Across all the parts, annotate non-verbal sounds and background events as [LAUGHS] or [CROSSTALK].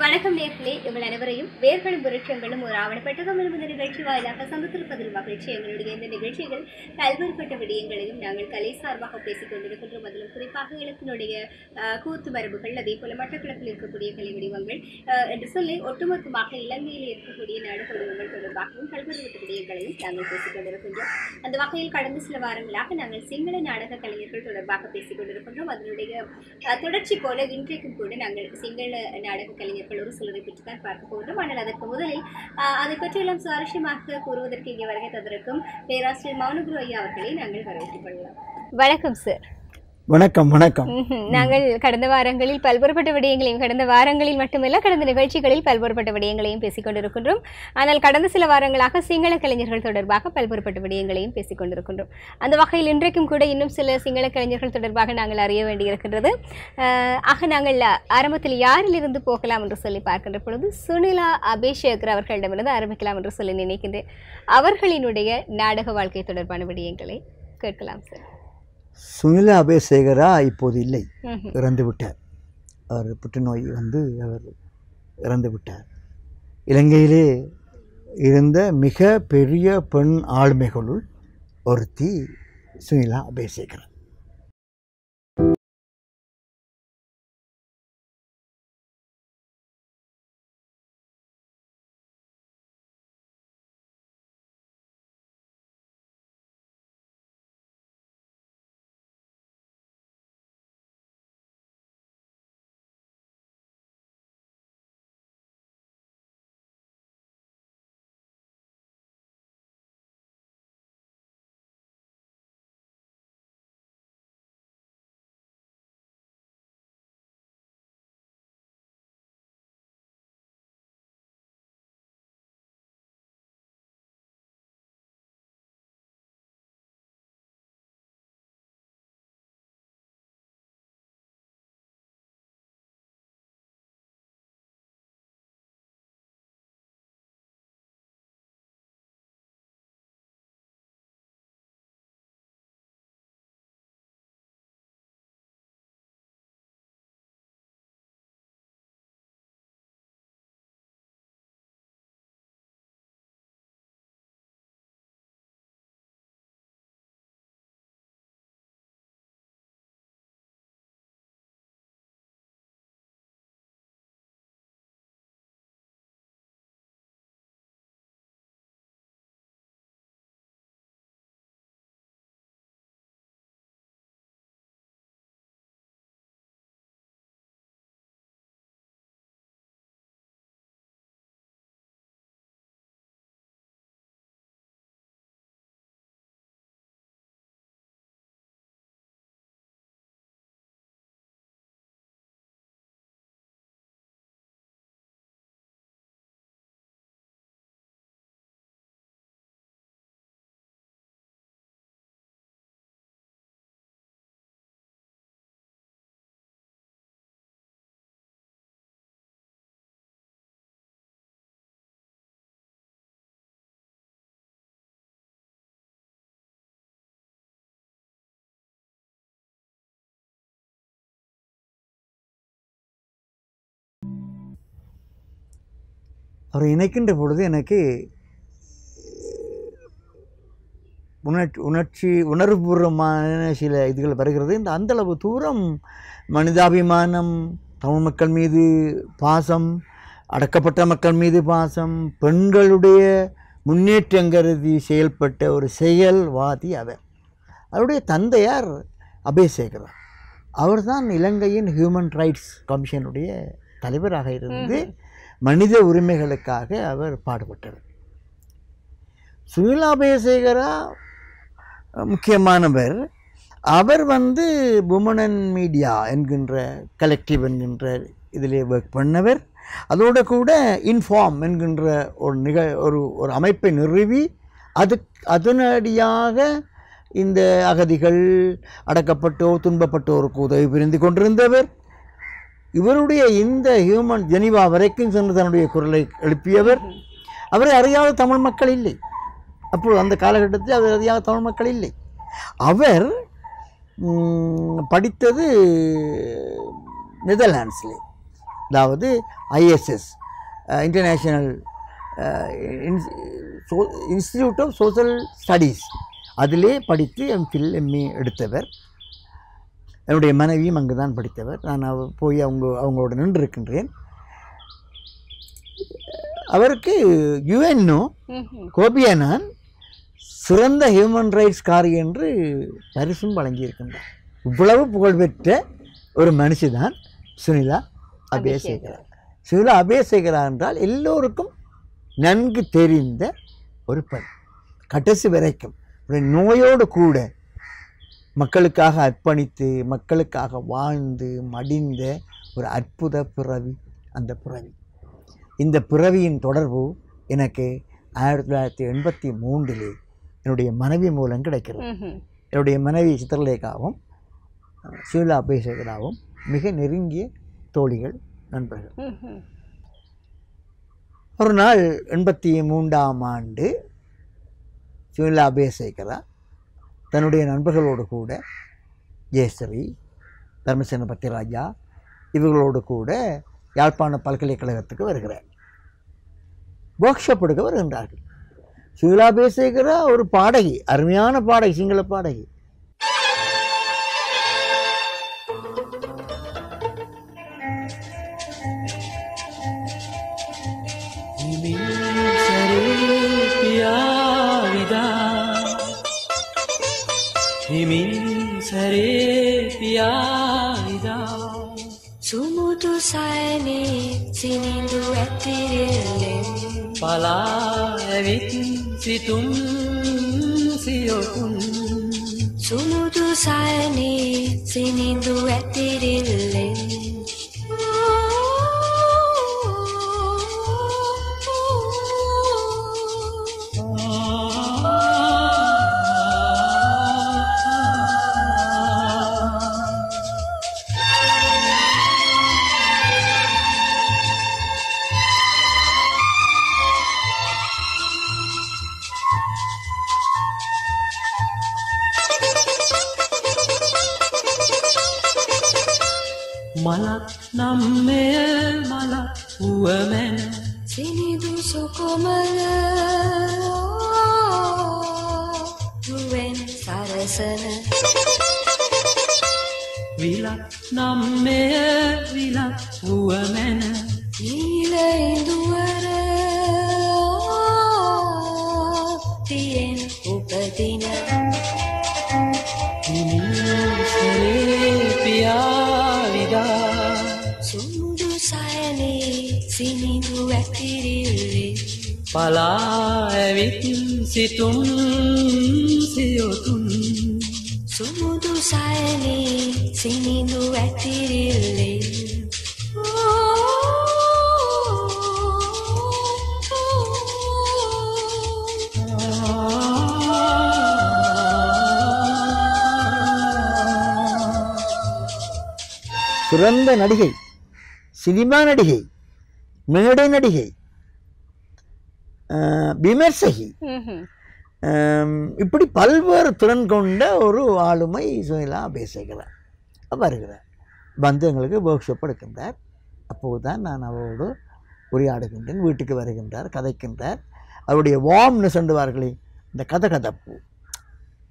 வணக்கம் நேர்களே. உங்கள் அனைவரையும் வேர்களும் விருட்சங்களும் ஒரு ஆவணப்பட்டகம் இந்த நிகழ்ச்சி வாயிலாக சந்தித்திருப்பதில் மகிழ்ச்சி. எங்களுடைய இந்த நிகழ்ச்சிகள் பல்வேறுபட்ட விடயங்களையும் நாங்கள் கலை சார்பாக பேசிக் கொண்டிருக்கின்றோம். அதிலும் குறிப்பாக இலக்கினுடைய கூத்து மரபுகள் அதே போல மட்டக்களப்பில் இருக்கக்கூடிய கலை வடிவங்கள் என்று சொல்லி ஒட்டுமொத்தமாக இலங்கையில் இருக்கக்கூடிய நாடக வடிவங்கள் தொடர்பாகவும் பல்வேறுபட்ட விடயங்களையும் நாங்கள் பேசிக் கொண்டிருக்கின்றோம். அந்த வகையில் கடந்த சில வாரங்களாக நாங்கள் சிங்கள நாடக கலைஞர்கள் தொடர்பாக பேசிக் கொண்டிருக்கின்றோம். அதனுடைய தொடர்ச்சி போல இன்றைக்கும் கூட நாங்கள் சிங்கள நாடக கலைஞர்கள் ஒரு சிலரை பற்றி தான் பார்க்க போகிறோம். ஆனால் அதற்கு முதலில் அதை பற்றியெல்லாம் சுவாரஸ்யமாக கூறுவதற்கு இங்கே வருகை தந்திருக்கும் பேராசிரியர் மௌனகுரு ஐயா அவர்களை நாங்கள் வரவேற்றுக் கொள்ளலாம். வணக்கம் சார். வணக்கம் வணக்கம். நாங்கள் கடந்த வாரங்களில் பல்வேறுபட்ட விடயங்களையும் கடந்த வாரங்களில் மட்டுமல்ல கடந்த நிகழ்ச்சிகளில் பல்வேறுபட்ட விடயங்களையும் பேசிக் கொண்டிருக்கின்றோம் ஆனால் கடந்த சில வாரங்களாக சிங்கள கலைஞர்கள் தொடர்பாக பல்வேறுபட்ட விடயங்களையும் பேசிக் கொண்டிருக்கின்றோம் அந்த வகையில் இன்றைக்கும் கூட இன்னும் சில சிங்கள கலைஞர்கள் தொடர்பாக நாங்கள் அறிய வேண்டியிருக்கின்றது. ஆக நாங்கள் ஆரம்பத்தில் யாரிலிருந்து போகலாம் என்று சொல்லி பார்க்கின்ற பொழுது சுனிலா அபிஷேகர் அவர்களிடமிருந்து ஆரம்பிக்கலாம் என்று சொல்லி நினைக்கின்றேன். அவர்களினுடைய நாடக வாழ்க்கை தொடர்பான விடயங்களை கேட்கலாம் சார். சுனிலா அபேசேகரா இப்போது இல்லை. இறந்து விட்டார் அவர் புற்றுநோய் வந்து அவர் இறந்து விட்டார் இலங்கையிலே இருந்த மிக பெரிய பெண் ஆளுமைகளுள் ஒருத்தி சுனிலா அபேசேகரா அவரை இணைக்கின்ற பொழுது எனக்கு உணர்ச்சி உணர்ச்சி உணர்வுபூர்வமான சில இதுகள் வருகிறது. இந்த அந்தளவு தூரம் மனிதாபிமானம் தமிழ் மக்கள் மீது பாசம் அடக்கப்பட்ட மக்கள் மீது பாசம் பெண்களுடைய முன்னேற்றம் கருதி செயல்பட்ட ஒரு செயல்வாதி அவர். அவருடைய தந்தையார் அபேசேகரா அவர்தான் இலங்கையின் ஹியூமன் ரைட்ஸ் கமிஷனுடைய தலைவராக இருந்து மனித உரிமைகளுக்காக அவர் பாடுபட்டவர். சுனிலா அபயசேகரா முக்கியமானவர். அவர் வந்து புமனன் மீடியா என்கின்ற கலெக்டிவ் என்கின்ற இதிலே ஒர்க் பண்ணவர். அதோடு கூட இன்ஃபார்ம் என்கின்ற ஒரு நிக ஒரு ஒரு அமைப்பை நிறுவி அது அதனடியாக இந்த அகதிகள் அடக்கப்பட்டோர் துன்பப்பட்டோருக்கு உதவி புரிந்து கொண்டிருந்தவர். இவருடைய இந்த ஹியூமன் ஜெனிவா வரைக்கும் சென்று தன்னுடைய குரலை எழுப்பியவர். அவரை அறியாத தமிழ் மக்கள் இல்லை. அப்போது அந்த காலகட்டத்தில் அவர் அறியாத தமிழ் மக்கள் இல்லை. அவர் படித்தது நெதர்லாண்ட்ஸில். அதாவது ISS International Institute of Social Studies அதிலே படித்து எம்ஃபில் எம்ஏ எடுத்தவர். என்னுடைய மனைவியும் அங்கு தான் படித்தவர். நான் அவ போய் அவங்க அவங்களோட நின்றிருக்கின்றேன். அவருக்கு யுஎன்ஓ. கோபியனான் சிறந்த ஹியூமன் ரைட்ஸ் காரி என்று பரிசும் வழங்கியிருக்கின்றார். இவ்வளவு புகழ்பெற்ற ஒரு மனுஷிதான் சுனிதா அபேசேகரா. சுனிதா அபேசேகரா என்றால் எல்லோருக்கும் நன்கு தெரிந்த ஒரு பெண். கடைசி வரைக்கும். ஒரு நோயோடு கூட மக்களுக்காக அர்ப்பணித்து மக்களுக்காக வாழ்ந்து மடிந்த ஒரு அற்புத பிறவி அந்த பிறவி இந்த பிறவியின் தொடர்பு எனக்கு ஆயிரத்தி தொள்ளாயிரத்தி எண்பத்தி மூன்றிலே என்னுடைய மனைவி மூலம் கிடைக்கிறது. என்னுடைய மனைவி சித்திரலேகாவும் ஷீலா அபேசகராவும் மிக நெருங்கிய தோழிகள் நண்பர்கள். ஒரு நாள் எண்பத்தி மூன்றாம் ஆண்டு ஷீலா அபேசேகரா தன்னுடைய நண்பர்களோடு கூட ஜெயஸ்ரீ தர்மசேன பத்திராஜா இவர்களோடு கூட யாழ்ப்பாண பல்கலைக்கழகத்துக்கு வருகிறார். ஒர்க் ஷாப் எடுக்க வருகின்றார்கள். ஷீலா பேசுகிற ஒரு பாடகி அருமையான பாடகி சிங்கள பாடகி. සැරේ පියාවිදා සුමුදු සයනේ සිනිඳු ඇතිරෙල්ලෙන් පලා ඇවිත් සිතුම් සියොකුන් සුමුදු සයනේ සිනිඳු ඇතිරෙල්ලෙන් රුවෙන් සරසන. විලක් නම්මය විලක් වුවමැන නීල ඉඳුවර පලා ඇවිත් සිතුම් සියොතුන් සුමුදු සයනේ සිනිදු ඇතිරිල්ලේ சிறந்த நடிகை சினிமா நடிகை மேடை நடிகை அஹ், விமர்சகி. இப்படி பல்வேறு திறன் கொண்ட ஒரு ஆளுமை சுனிலா பேசுகிறார் வருகிறார். வந்து எங்களுக்கு ஒர்க் ஷாப் எடுக்கின்றார். அப்போது தான் நான் அவரோடு உரையாடுகின்றேன் வீட்டுக்கு வருகின்றார் கதைக்கின்றார். அவருடைய வார்ம்னஸ் என்றுவார்களே இந்த கதை கதப்பு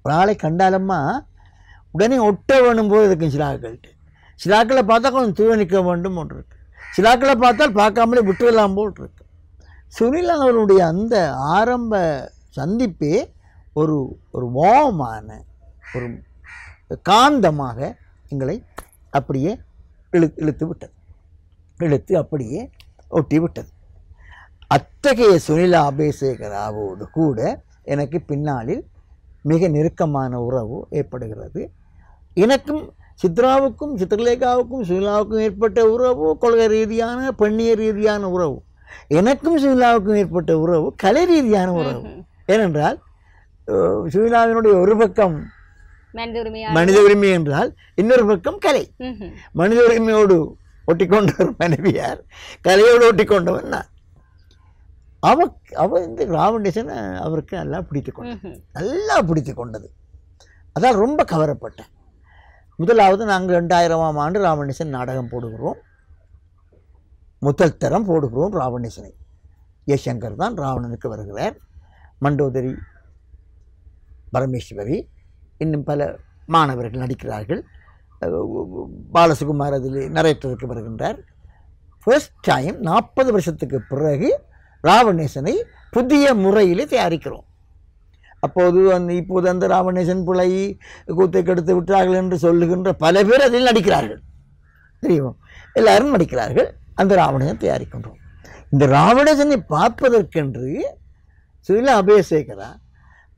ஒரு ஆளை கண்டாலம்மா உடனே ஒட்ட வேணும் போது இருக்கும் சிலாக்கள்கிட்ட. சிலாக்களை பார்த்தா கொஞ்சம் தூர நிற்க வேண்டும் ஒன்று இருக்கு. சிலாக்களை பார்த்தால் பார்க்காமலே விட்டுவிடலாம் போல் இருக்கு. சுனில் அவருடைய அந்த ஆரம்ப சந்திப்பே ஒரு ஒரு ஓமான ஒரு காந்தமாக எங்களை அப்படியே இழு இழுத்து விட்டது. இழுத்து அப்படியே ஒட்டி விட்டது. அத்தகைய சுனிலா அபேசேகராவோடு கூட எனக்கு பின்னாளில் மிக நெருக்கமான உறவு ஏற்படுகிறது. எனக்கும் சித்ராவுக்கும் சித்ரலேகாவுக்கும் சுனிலாவுக்கும் ஏற்பட்ட உறவு கொள்கை ரீதியான பெண்ணிய ரீதியான உறவு. எனக்கும் சுனிலாவுக்கும் ஏற்பட்ட உறவு கலை ரீதியான உறவு ஏனென்றால் அஹ், சுனிலாவினுடைய ஒரு பக்கம் மனித உரிமை என்றால் இன்னொரு பக்கம் கலை. மனித உரிமையோடு ஒட்டிக்கொண்ட ஒரு மனைவியார் கலையோடு ஒட்டிக்கொண்டவன் நான். அவ அவ இந்த ராவண்டேஷன் அவருக்கு நல்லா பிடித்து கொண்டது. நல்லா பிடித்து கொண்டது. அதால் ரொம்ப கவரப்பட்டேன். முதலாவது நாங்கள் ரெண்டாயிரமாம் ஆண்டு ராமணேசன் நாடகம் போடுகிறோம். முதல் தரம் போடுகிறோம் ராவணேசனை. ஜெய்சங்கர் தான் ராவணனுக்கு வருகிறார். மண்டோதரி பரமேஸ்வரி இன்னும் பல மாணவர்கள் நடிக்கிறார்கள். பாலசுகுமார் அதில் நரேட்டருக்கு வருகின்றார். ஃபர்ஸ்ட் டைம் நாற்பது வருஷத்துக்கு பிறகு ராவணேசனை புதிய முறையில் தயாரிக்கிறோம். அப்போது அந்த இப்போது அந்த ராவணேசன் பிள்ளை கூத்தை கெடுத்து விட்டார்கள் என்று சொல்லுகின்ற பல பேர் அதில் நடிக்கிறார்கள். தெரியும்? எல்லாரும் நடிக்கிறார்கள். அந்த ராவணேசன் தயாரிக்கின்றோம். இந்த ராவணேசனை பார்ப்பதற்கென்று சுனில அபயசேகரா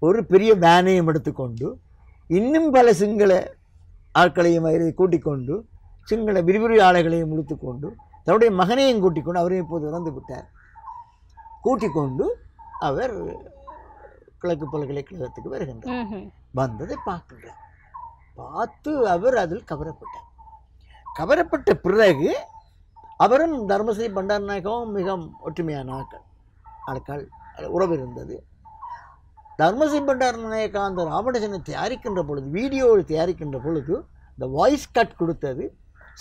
ஒரு பெரிய வேனையும் எடுத்துக்கொண்டு இன்னும் பல சிங்கள ஆட்களையும் அதில் கூட்டிக் கொண்டு சிங்கள விரிவுரை ஆலைகளையும் இழுத்துக்கொண்டு தன்னுடைய மகனையும் கூட்டிக் கொண்டு அவரையும் இப்போது இறந்து விட்டார். கூட்டிக் கொண்டு அவர் கிழக்கு பல்கலைக்கழகத்துக்கு வருகின்றார். வந்ததை பார்க்கின்றார். பார்த்து அவர் அதில் கவரப்பட்டார். கவரப்பட்ட பிறகு அவரும் தர்மஸ்ரீ பண்டாரநாயகவும் மிக ஒற்றுமையான ஆட்கள் ஆட்கள் உறவு இருந்தது. தர்மஸ்ரீ பண்டாரநாயக்கா அந்த ராவணேசனை தயாரிக்கின்ற பொழுது வீடியோவில் தயாரிக்கின்ற பொழுது இந்த வாய்ஸ் கட் கொடுத்தது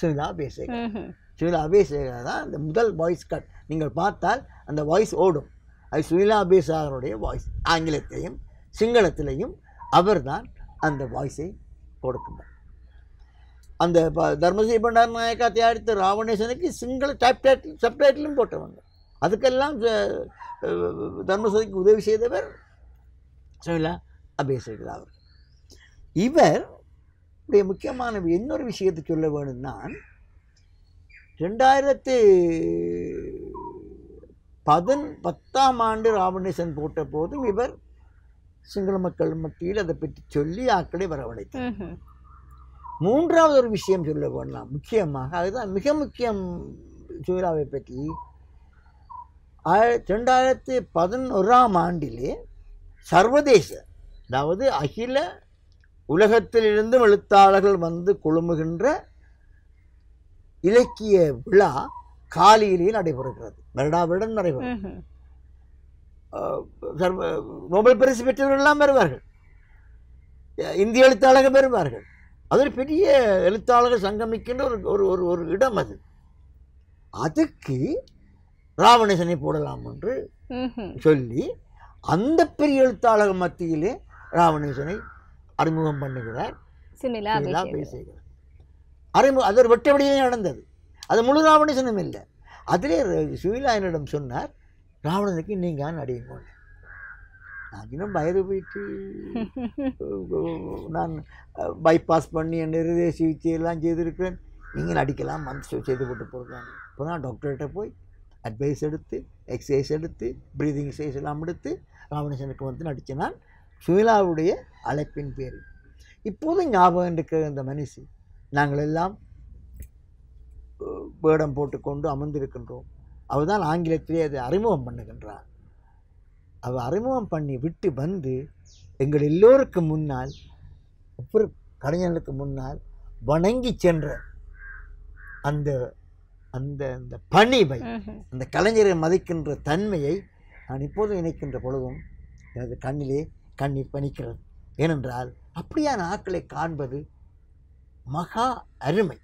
சுனிதா ம்ஹும். சுனிலா அபேசேகர் தான் அந்த முதல் வாய்ஸ் கட் நீங்கள் பார்த்தால் அந்த வாய்ஸ் ஓடும். அது சுனிலா அபேசாகருடைய வாய்ஸ் ஆங்கிலத்திலையும் சிங்களத்திலையும் அவர்தான் அந்த வாய்ஸை கொடுக்கின்றார். அந்த ப- தர்மஸ்ரீ பண்டார நாயக்கா தயாரித்த ராவணேசனுக்கு சிங்கள டைப் டைட்டில் சப்டைட்டிலும் போட்டவங்க. அதுக்கெல்லாம் தர்மஸ்ரீக்கு உதவி செய்தவர் சுனிலா அபேசேகர் அவர் இவர் உடைய முக்கியமான இன்னொரு விஷயத்தை சொல்ல வேணும்னா ரெண்டாயிரத்து பதின் பத்தாம் ஆண்டு ராவணேசன் போட்ட போதும் இவர் சிங்கள மக்கள் மத்தியில் அதை பற்றி சொல்லி ஆக்களை வரவழைத்தார். மூன்றாவது ஒரு விஷயம் சொல்ல வேண்டாம் முக்கியமாக அதுதான் மிக முக்கியம் சுயராவை பற்றி ஆய- ரெண்டாயிரத்தி பதினோராம் ஆண்டிலே சர்வதேச அதாவது அகில உலகத்திலிருந்தும் எழுத்தாளர்கள் வந்து குழுமுகின்ற இலக்கிய விழா காலியிலே நடைபெறுகிறது. வருடா வருடம் நடைபெறும் நோபல் பரிசு பெற்றவர்கள் எல்லாம் வருவார்கள். இந்திய எழுத்தாளர்கள் வருவார்கள். அது ஒரு பெரிய எழுத்தாளர்கள் சங்கமிக்கின்ற ஒரு ஒரு ஒரு ஒரு இடம் அது. அதுக்கு ராவணேசனை போடலாம் என்று. சொல்லி அந்த பெரிய எழுத்தாளர் மத்தியிலே ராவணேசனை அறிமுகம் பண்ணுகிறார். பேசுகிறார் அறிமுகம் அது ஒரு வெட்ட வழியிலே நடந்தது. அது முழு ராவணேசனும் இல்லை. அதிலே சுனிலா என்னிடம் சொன்னார் ராவணனுக்கு நீங்கள் நடிங்க நான் இன்னும் வயது போயிட்டு நான் பைபாஸ் பண்ணி என் இருதய சிகிச்சையெல்லாம் செய்திருக்கிறேன். நீங்கள் நடிக்கலாம் மந்த் செய்து போட்டு போகிறாங்க இப்போ தான் டாக்டர்கிட்ட போய் அட்வைஸ் எடுத்து எக்ஸசைஸ் எடுத்து ப்ரீதிங் எக்ஸசைஸ் எல்லாம் எடுத்து ராவணேசனுக்கு வந்து நடித்த நான் சுனிலாவுடைய அழைப்பின் பேர். இப்போதும் ஞாபகம் இருக்கிற இந்த மனுஷி நாங்கள் எல்லாம் வேடம் போட்டுக்கொண்டு அமர்ந்திருக்கின்றோம். அவர் தான் ஆங்கிலத்திலே அதை அறிமுகம் பண்ணுகின்றார். அவள் அறிமுகம் பண்ணி விட்டு வந்து எங்கள் எல்லோருக்கும் முன்னால் ஒவ்வொரு கலைஞர்களுக்கு முன்னால் வணங்கி சென்ற அந்த அந்த அந்த பணிவை. அந்த கலைஞரை மதிக்கின்ற தன்மையை நான் இப்போதும் நினைக்கின்ற பொழுதும் எனது கண்ணிலே கண்ணீர் பனிக்கிறது ஏனென்றால் அப்படியான ஆட்களை காண்பது மகா அருமை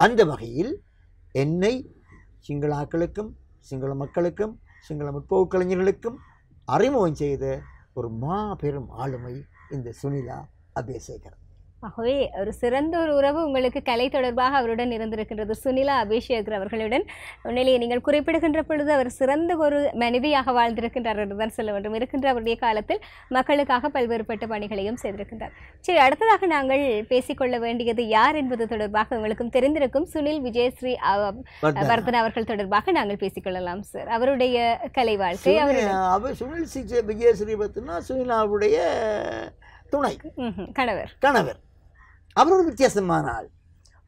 அந்த வகையில் என்னை சிங்கள ஆக்களுக்கும் சிங்கள மக்களுக்கும் சிங்கள முற்போக்கு கலைஞர்களுக்கும் அறிமுகம் செய்த ஒரு மாபெரும் ஆளுமை இந்த சுனிலா அபேசேகர் ஆகவே ஒரு சிறந்த ஒரு உறவு உங்களுக்கு கலை தொடர்பாக அவருடன் இருந்திருக்கின்றது. சுனிலா அபிஷேக் அவர்களுடன் உண்மையிலேயே நீங்கள் குறிப்பிடுகின்ற பொழுது அவர் சிறந்த ஒரு மனிதியாக வாழ்ந்திருக்கின்றார் என்றுதான் சொல்ல வேண்டும். இருக்கின்ற அவருடைய காலத்தில் மக்களுக்காக பல்வேறுபட்ட பணிகளையும் செய்திருக்கின்றார். சரி அடுத்ததாக நாங்கள் பேசிக்கொள்ள வேண்டியது யார் என்பது தொடர்பாக உங்களுக்கும் தெரிந்திருக்கும் சுனில் விஜயஸ்ரீ வர்தன். அவர்கள் தொடர்பாக நாங்கள் பேசிக்கொள்ளலாம் சார் அவருடைய கலை வாழ்க்கை அவருடைய அவர் சுனில் விஜயஸ்ரீ பத்துனா சுனிலாவுடைய துணை. கணவர். கணவர். அவர் ஒரு வித்தியாசமான ஆள்.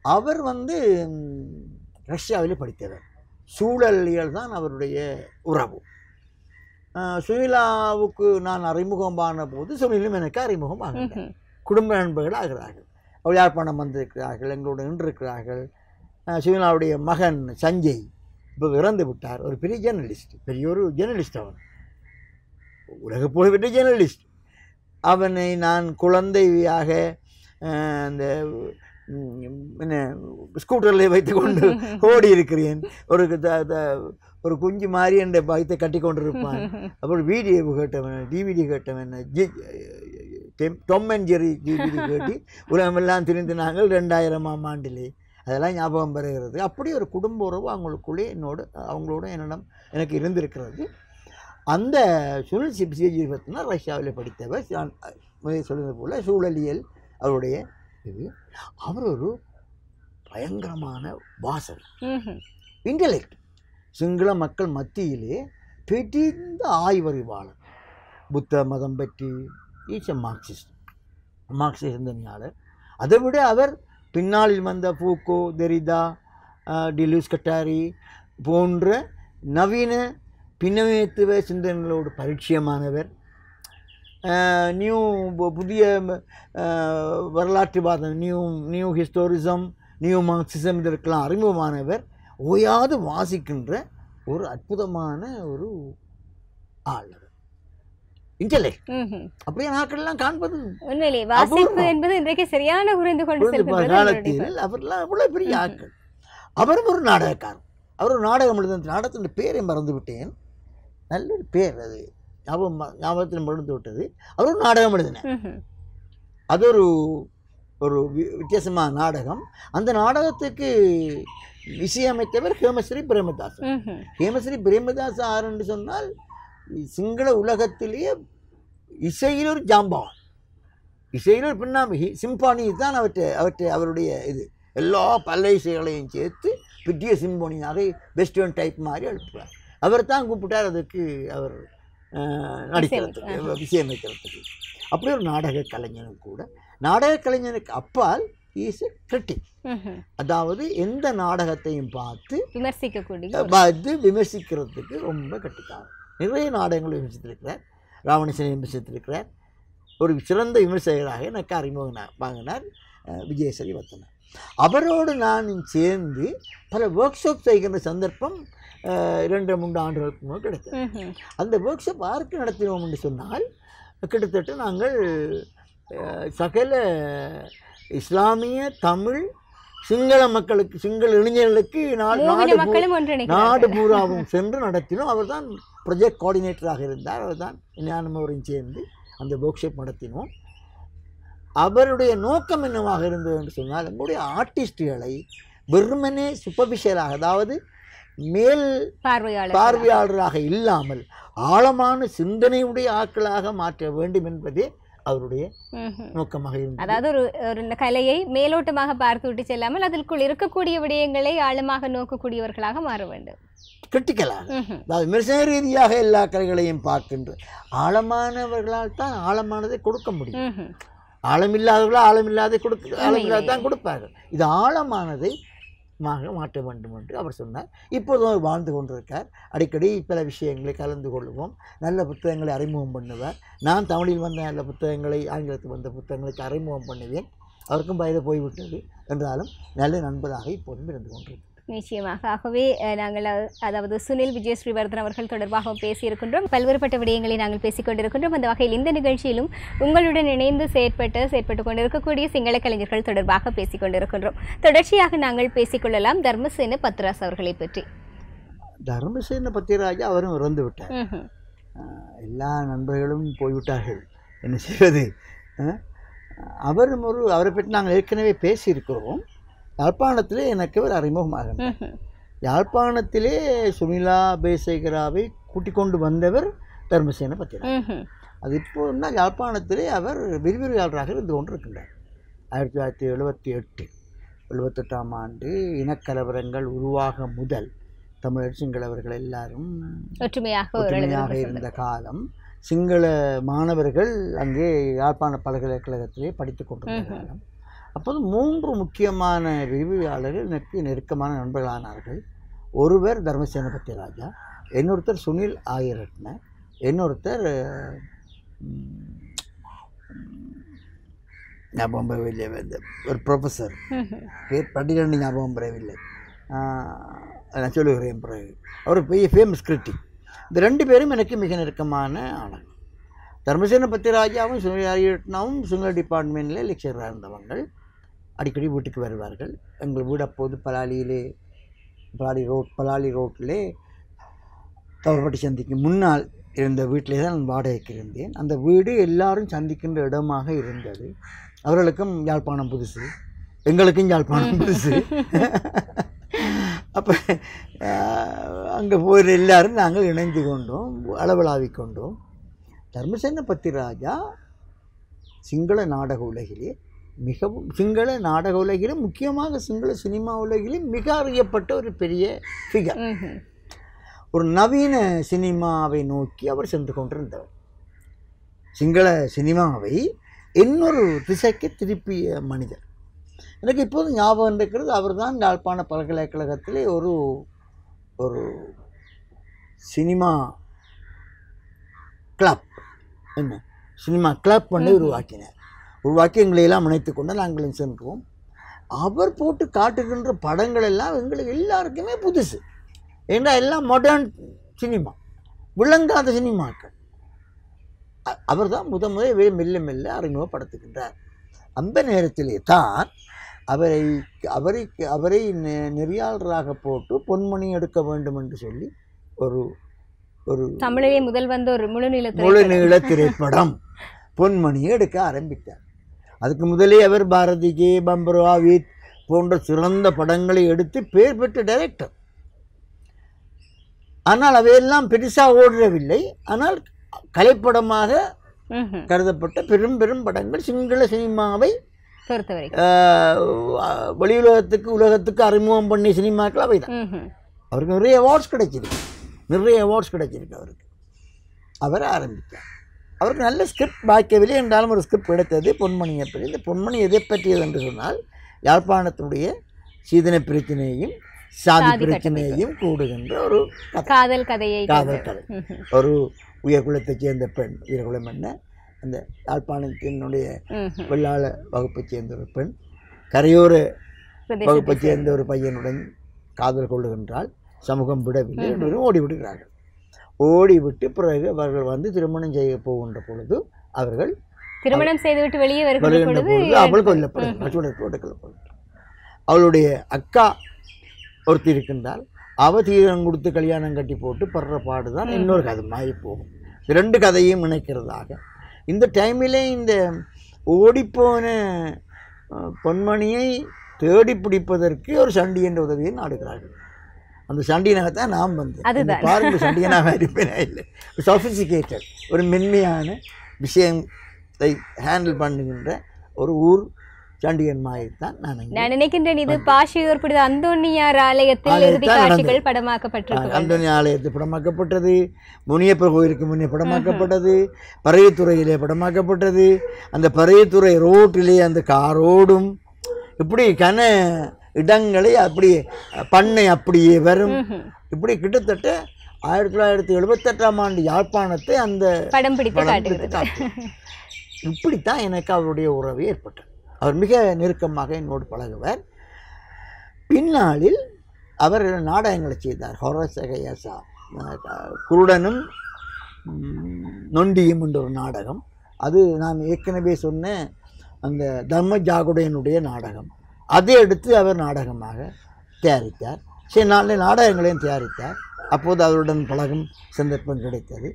அவர் வந்து ரஷ்யாவில் படித்தவர். சூழலியல் தான் அவருடைய உறவு. சுனிலாவுக்கு நான் அறிமுகமான போது சுனிலும் எனக்கு அறிமுகம் ஆகிறார் குடும்ப நண்பர்கள் ஆகிறார்கள். அவள் யாழ்ப்பாணம் வந்திருக்கிறார்கள் எங்களோடு நின்றிருக்கிறார்கள். சுனிலாவுடைய மகன் சஞ்சய் இப்போ இறந்து விட்டார். ஒரு பெரிய ஜேர்னலிஸ்ட் பெரிய ஒரு ஜேர்னலிஸ்ட் அவன். உலக புகழ்பெற்ற ஜேர்னலிஸ்ட் அவனை நான் குழந்தையாக அந்த என்ன ஸ்கூட்டரில் வைத்துக்கொண்டு [LAUGHS] ஓடி இருக்கிறேன் ஒரு ஒரு குஞ்சு மாதிரி என்ற பயத்தை கட்டி கொண்டிருப்பான் [LAUGHS] அப்புறம் வீடியோ கேட்டவன் டிவிடி கேட்டவன் ஜி டொம் அண்ட் ஜெரி டிவிடி கேட்டு உலகமெல்லாம் திரிந்து நாங்கள் ரெண்டாயிரமாம் ஆண்டிலே. அதெல்லாம் ஞாபகம் பெறுகிறது அப்படி ஒரு குடும்ப உறவு அவங்களுக்குள்ளே என்னோட அவங்களோட என்னிடம் எனக்கு இருந்திருக்கிறது. அந்த சுனில் சிப்சிஜி பற்றினா ரஷ்யாவில் படித்தவர் நான் முதலில் சொன்னது போல் சூழலியல் அவருடைய இது அவர் ஒரு பயங்கரமான ம்ஹும். இன்டலெக்ட். சிங்கள மக்கள் மத்தியிலே பெரிந்த ஆய்வறிவாளர். புத்த மதம் பற்றி ஈஸ் மார்க்சிஸ்ட் மார்க்சிஸ்ட் சிந்தனையாளர் அதை விட அவர் பின்னாளில் வந்த பூக்கோ தெரிதா டிலூஸ் கட்டாரி போன்ற நவீன பின்னமேத்துவ சிந்தனைகளோடு பரிச்சயமானவர். நியூ புதிய வரலாற்றுவாதம் new new historicism new Marxism இதற்கெல்லாம் அறிமுகமானவர் ஓயாது வாசிக்கின்ற ஒரு அற்புதமான ஒரு ஆள் இன்டலெக்ட். அப்படியே நாட்கள்லாம் காண்பது உண்மையிலே வாசிப்பு அபூர்வம். என்பது இன்றைக்கு சரியான கொண்டு காலத்தில் அவர்லாம் அவ்வளோ பெரிய ஆட்கள். அவரும் ஒரு நாடகக்காரர். அவர் ஒரு நாடகம் எழுத நாடகத்தின் பேரை மறந்து விட்டேன் நல்ல ஒரு பேர் அது. ஞாபகம் ஞாபகத்தில் மறந்து விட்டது. அவர் ஒரு நாடகம் எழுதினார். அது ஒரு ஒரு வித்தியாசமான நாடகம். அந்த நாடகத்துக்கு இசையமைத்தவர் ஹேமஸ்ரீ பிரேமதாசன். ஹேமஸ்ரீ பிரேமதாஸ் ஆர் என்று சொன்னால் சிங்கள உலகத்திலேயே இசையில் ஒரு ஜாம்பவான். இசையில் ஒரு பின்னாமி சிம்பானி தான் அவற்றை அவற்றை அவருடைய இது. எல்லா பல்ல இசைகளையும் சேர்த்து பெரிய சிம்போனியாக வெஸ்டர்ன் டைப் மாதிரி எழுப்புவார். அவர் தான் கூப்பிட்டார். அதுக்கு அவர் நடிக்கிறதுக்கு இசையமைக்கிறதுக்கு அப்படி ஒரு நாடக கலைஞனும் கூட. நாடக கலைஞனுக்கு அப்பால் இஸ் கிரிட்டிக். அதாவது எந்த நாடகத்தையும் பார்த்து விமர்சிக்கக்கூடிய பார்த்து விமர்சிக்கிறதுக்கு ரொம்ப கட்டுக்காரர் நிறைய நாடகங்களை விமர்சித்திருக்கிறார். ராவணேசனை விமர்சித்திருக்கிறார். ஒரு சிறந்த விமர்சகராக எனக்கு அறிமுகம் வாங்கினார் அஹ், விஜயஸ்ரீ வத்தனர் அவரோடு நான் சேர்ந்து பல ஒர்க் ஷாப் செய்கின்ற சந்தர்ப்பம் இரண்டு மூன்று ஆண்டுகளுக்கு முன்பு கிடைத்தது. அந்த ஒர்க் ஷாப் யாருக்கு நடத்தினோம் என்று சொன்னால் கிட்டத்தட்ட நாங்கள் சகல இஸ்லாமிய தமிழ் சிங்கள மக்களுக்கு சிங்கள இளைஞர்களுக்கு நாடு பூராவும் சென்று நடத்தினோம். அவர் தான் ப்ரொஜெக்ட் கோஆர்டினேட்டராக இருந்தார். அவர் தான் ஞானமோரையும் சேர்ந்து அந்த ஒர்க் ஷாப் நடத்தினோம். அவருடைய நோக்கம் என்னவாக இருந்தது என்று சொன்னால் நம்முடைய ஆர்டிஸ்டுகளை வெறுமனே சூப்பர்ஃபிஷியலாக அதாவது மேல் பார்வையாளர் பார்வையாளராக இல்லாமல் ஆழமான சிந்தனையுடைய ஆட்களாக மாற்ற வேண்டும் என்பதே அவருடைய. நோக்கமாக இருந்தது. அதாவது ஒரு ஒரு கலையை மேலோட்டமாக பார்த்து விட்டு செல்லாமல் அதற்குள் இருக்கக்கூடிய விடயங்களை ஆழமாக நோக்கக்கூடியவர்களாக மாற வேண்டும். கிரிட்டிக்கலாக. அதாவது விமர்சன ரீதியாக எல்லா கலைகளையும் பார்க்கின்ற ஆழமானவர்களால் தான் ஆழமானதை கொடுக்க முடியும். ம்ஹும். ஆழமில்லாதவர்களால் ஆழமில்லாதை கொடுக்க ஆழமில்லாத தான் கொடுப்பார்கள். இது ஆழமானதை மாக மாற்ற வேண்டும் என்று அவர் சொன்னார். இப்போதும் அவர் வாழ்ந்து கொண்டிருக்கார். அடிக்கடி பல விஷயங்களை கலந்து கொள்வோம். நல்ல புத்தகங்களை அறிமுகம் பண்ணுவார். நான் தமிழில் வந்த நல்ல புத்தகங்களை ஆங்கிலத்தில் வந்த புத்தகங்களுக்கு அறிமுகம் பண்ணுவேன். அவருக்கும் வயது போய்விட்டது. என்றாலும் நல்ல நண்பராக இப்போதும் இருந்து கொண்டிருக்கிறார். நிச்சயமாக. ஆகவே நாங்கள் அதாவது சுனில் விஜய் ஸ்ரீவர்தன் அவர்கள் தொடர்பாக பேசியிருக்கின்றோம். பல்வேறுபட்ட விடயங்களை நாங்கள் பேசிக் கொண்டிருக்கின்றோம் அந்த வகையில் இந்த நிகழ்ச்சியிலும் உங்களுடன் இணைந்து செயற்பட்டு செயற்பட்டு கொண்டிருக்கக்கூடிய சிங்கள கலைஞர்கள் தொடர்பாக பேசிக் கொண்டிருக்கின்றோம் தொடர்ச்சியாக நாங்கள் பேசிக்கொள்ளலாம் தர்மசேன பத்ராஸ் அவர்களை பற்றி. தர்மசேன பத்திராஜா அவரும் இறந்து விட்டார் எல்லா நண்பர்களும் போய்விட்டார்கள். என்ன செய்வது? அவரும் ஒரு அவரை பற்றி நாங்கள் ஏற்கனவே பேசியிருக்கிறோம். யாழ்ப்பாணத்திலே எனக்கு ஒரு அறிமுகமாக ம்ஹும். யாழ்ப்பாணத்திலே சுனிலா பேசேகராவை கூட்டிக் கொண்டு வந்தவர் தர்மசேன பத்திரா ம்ஹும். அது இப்போன்னா யாழ்ப்பாணத்திலே அவர் விரிவுரையாளராக இருந்து கொண்டிருக்கின்றார் ஆயிரத்தி தொள்ளாயிரத்தி எழுபத்தி எட்டு எழுபத்தெட்டாம் ஆண்டு இனக்கலவரங்கள் உருவாக முதல் தமிழர் சிங்களவர்கள் எல்லாரும் ஒற்றுமையாக ஒற்றுமையாக இருந்த காலம் சிங்கள மாணவர்கள் அங்கே யாழ்ப்பாண பல்கலைக்கழகத்திலே படித்துக் கொண்டிருந்த. காலம் அப்போது மூன்று முக்கியமான விரிவியாளர்கள் எனக்கு நெருக்கமான நண்பர்களானார்கள். ஒருவர் தர்மசேன பத்திராஜா இன்னொருத்தர் சுனில் ஆயிரட்ன இன்னொருத்தர் ஞாபகம் வரவில்லை. இந்த ஒரு ப்ரொஃபஸர் பேர் பட்டியலண்டு ஞாபகம் வரவில்லை. நான் சொல்லுகிறேன் பிறகு. அவர் பெரிய ஃபேமஸ் கிரிட்டிக் இந்த ரெண்டு பேரும் எனக்கு மிக நெருக்கமான ஆளர் தர்மசேன பத்திராஜாவும் சுனிலாவும் சுனில் டிபார்ட்மெண்ட்டில் லெக்சராக இருந்தவங்கள் அடிக்கடி வீட்டுக்கு வருவார்கள். எங்கள் வீடு அப்போது பலாலியிலே பலாலி ரோட் பலாலி ரோட்டிலே தவறுபட்டு சந்திக்கு முன்னால் இருந்த வீட்டிலே தான் நான் வாடகைக்கு இருந்தேன். அந்த வீடு எல்லாரும் சந்திக்கின்ற இடமாக இருந்தது. அவர்களுக்கும் யாழ்ப்பாணம் புதுசு. எங்களுக்கும் யாழ்ப்பாணம் புதுசு. அப்போ அங்கே போகிற எல்லாரும் நாங்கள் இணைந்து கொண்டோம் அளவலாவிக் கொண்டோம். தர்மசேன பத்திராஜா சிங்கள நாடக உலகிலே மிகவும் சிங்கள நாடக உலகிலே முக்கியமாக சிங்கள சினிமா உலகிலே மிக அறியப்பட்ட ஒரு பெரிய ஃபிகர். ஒரு நவீன சினிமாவை நோக்கி அவர் சென்று கொண்டிருந்தவர். சிங்கள சினிமாவை இன்னொரு திசைக்கு திருப்பிய மனிதர். எனக்கு இப்போது ஞாபகம் இருக்கிறது அவர்தான் யாழ்ப்பாண பல்கலைக்கழகத்திலே ஒரு ஒரு சினிமா கிளப் என்ன? சினிமா கிளப் பண்ணி உருவாக்கினார். உருவாக்கி எங்களை எல்லாம் இணைத்து கொண்டு நாங்களும் சென்றோம் அவர் போட்டு காட்டுகின்ற படங்கள் எல்லாம் எங்களுக்கு எல்லாருக்குமே புதுசு. ஏன்னா எல்லாம் மாடர்ன் சினிமா. விளங்காத சினிமாக்கள். அவர் தான் முத முத வே- மெல்ல மெல்ல அறிமுகப்படுத்துகின்றார். அந்த நேரத்திலே தான் அவரை அவரை அவரை நெ- நெறியாளராக போட்டு பொன்மணி எடுக்க வேண்டும் என்று சொல்லி ஒரு ஒரு தமிழிலே முதல் வந்த ஒரு முழுநில முழு திரைப்படம். நீள திரைப்படம் பொன்மணியை எடுக்க ஆரம்பித்தார். அதுக்கு முதலே அவர் பாரதி கே பம்பரோ ஆவித் போன்ற சிறந்த படங்களை எடுத்து பேர் பெற்ற டைரக்டர் ஆனால் அவையெல்லாம் பெருசாக ஓடவில்லை. ஆனால் கலைப்படமாக. கருதப்பட்ட பெரும் பெரும் படங்கள் சிங்கள சினிமாவை ஆஹ், வெளியுலகத்துக்கு உலகத்துக்கு அறிமுகம் பண்ணிய சினிமாக்கள் அவை தான். அவருக்கு நிறைய அவார்ட்ஸ் கிடைச்சிருக்கு. நிறைய அவார்ட்ஸ் கிடைச்சிருக்கு அவருக்கு. அவர் ஆரம்பித்தார். அவருக்கு நல்ல ஸ்கிரிப்ட் பாய்க்கவில்லை என்றாலும் ஒரு ஸ்கிரிப்ட் கிடைத்தது பொன்மணியை பற்றி இந்த பொன்மணி எதை பற்றியது என்று சொன்னால் யாழ்ப்பாணத்தினுடைய சீதன பிரச்சனையையும் சாதி பிரச்சனையையும் கூடுகின்ற ஒரு கதை. காதல் கதையை காதல் கதை. ஒரு உயர்குலத்தைச் சேர்ந்த பெண் உயர்குலம் என்ன? அந்த யாழ்ப்பாணத்தினுடைய. வெள்ளாள வகுப்பைச் சேர்ந்த ஒரு பெண் கரையோர வகுப்பைச் சேர்ந்த ஒரு பையனுடன் காதல் கொள்ளுகின்றால் சமூகம் விடவில்லை என்பதும் ஓடிவிடுகிறார்கள். ஓடிவிட்டு பிறகு அவர்கள் வந்து திருமணம் செய்ய போகின்ற பொழுது அவர்கள் திருமணம் செய்துவிட்டு வெளியே வருகின்ற பொழுது அவள் கொல்லப்படுகிறாள் அவளுடைய அக்கா ஒருத்தி இருக்கின்றால் அவ தீரம் கொடுத்து கல்யாணம் கட்டி போட்டு படுற பாடுதான் இன்னொரு கதை மாறி போகும் ரெண்டு கதையும் இணைக்கிறதாக. இந்த டைமிலே இந்த ஓடிப்போன பொன்மணியை தேடி பிடிப்பதற்கு ஒரு சண்டியன் உதவியை நாடுகிறார்கள். அந்த சண்டியனாகத்தான் நாம் வந்து. அதுதான். பாருங்க சண்டியனாக இருப்பேனா இல்லை. சொஃபிசிகேட்டட் ஒரு மென்மையான விஷயத்தை ஹேண்டில் பண்ணுகின்ற ஒரு ஊர் சண்டியன் மாயத்தான் நான் நான் நினைக்கின்றேன் இது பாஷையூர் புனித அந்தோனியார் ஆலயத்தில் இறுதி காட்சிகள். படமாக்கப்பட்டிருக்கு அந்தோனி ஆலயத்தில் படமாக்கப்பட்டது. முனியப்பர் கோயிலுக்கு முன்னே படமாக்கப்பட்டது. பறையத்துறையிலே படமாக்கப்பட்டது. அந்த பறையத்துறை ரோட்டிலே அந்த காரோடும் இப்படி கன இடங்களை அப்படியே பண்ணை அப்படியே வரும். இப்படி கிட்டத்தட்ட ஆயிரத்தி தொள்ளாயிரத்தி எழுபத்தெட்டாம் ஆண்டு யாழ்ப்பாணத்தை அந்த படம் பிடித்து. இப்படித்தான் எனக்கு அவருடைய உறவு ஏற்பட்டது. அவர் மிக நெருக்கமாக என்னோடு பழகுவார். பின்னாளில் அவர் நாடகங்களை செய்தார். ஹொரசகையசா குருடனும் நொண்டியும் என்ற ஒரு நாடகம். அது நான் ஏற்கனவே சொன்ன அந்த தர்ம ஜாகுடையனுடைய நாடகம். அதை எடுத்து அவர் நாடகமாக தயாரித்தார். சரி நாலு நாடகங்களையும் தயாரித்தார். அப்போது அவருடன் பழகும் சந்தர்ப்பம் கிடைத்தது.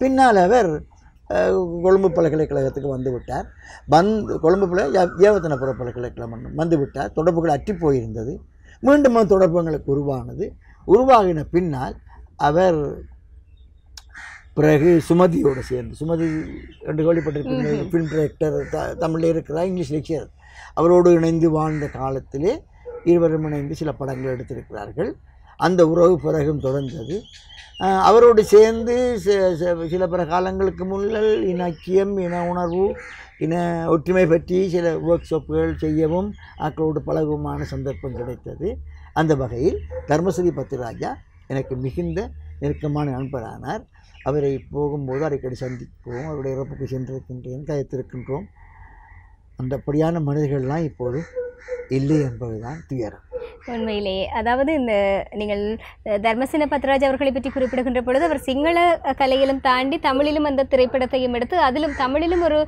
பின்னால் அவர் கொழும்பு பல்கலைக்கழகத்துக்கு வந்து விட்டார் வந்து கொழும்பு பல்கலை ஏவத்தனபுர பல்கலைக்கழகம் வந்து விட்டார் தொடர்புகள் அற்றி போயிருந்தது. மீண்டும் அந்த தொடர்புகளுக்கு உருவானது. உருவாகின பின்னால் அவர் பிறகு சுமதியோடு சேர்ந்து சுமதி ரெண்டு கேள்விப்பட்டிருப்பீங்க ஃபிலிம் டிரெக்டர் த தமிழில் இருக்கிறார் இங்கிலீஷ் லெக்சர் அவரோடு இணைந்து வாழ்ந்த காலத்திலே இருவரும் இணைந்து சில படங்கள் எடுத்திருக்கிறார்கள். அந்த உறவு பிறகும் தொடர்ந்தது. அவரோடு சேர்ந்து ச- ச- சில பிற காலங்களுக்கு முன்னல் இனக்கியம் இன உணர்வு இன ஒற்றுமை பற்றி சில ஒர்க் ஷாப்புகள் செய்யவும் ஆக்களோடு பழகுமான சந்தர்ப்பம் கிடைத்தது. அந்த வகையில் தர்மஸ்ரீ பத்திராஜா எனக்கு மிகுந்த நெருக்கமான நண்பரானார். அவரை போகும்போது அடிக்கடி சந்திப்போம் அவருடைய இறப்புக்கு சென்றிருக்கின்றேன் கயத்திருக்கின்றோம் அந்தப்படியான மனிதர்கள்லாம் இப்போது இல்லை என்பதுதான் துயரம். உண்மையிலேயே அதாவது இந்த நீங்கள் தர்மசின பத்ராஜ் அவர்களை பற்றி குறிப்பிடுகின்ற பொழுது அவர் சிங்கள கலையிலும் தாண்டி தமிழிலும் அந்த திரைப்படத்தையும் எடுத்து அதிலும் தமிழிலும் ஒரு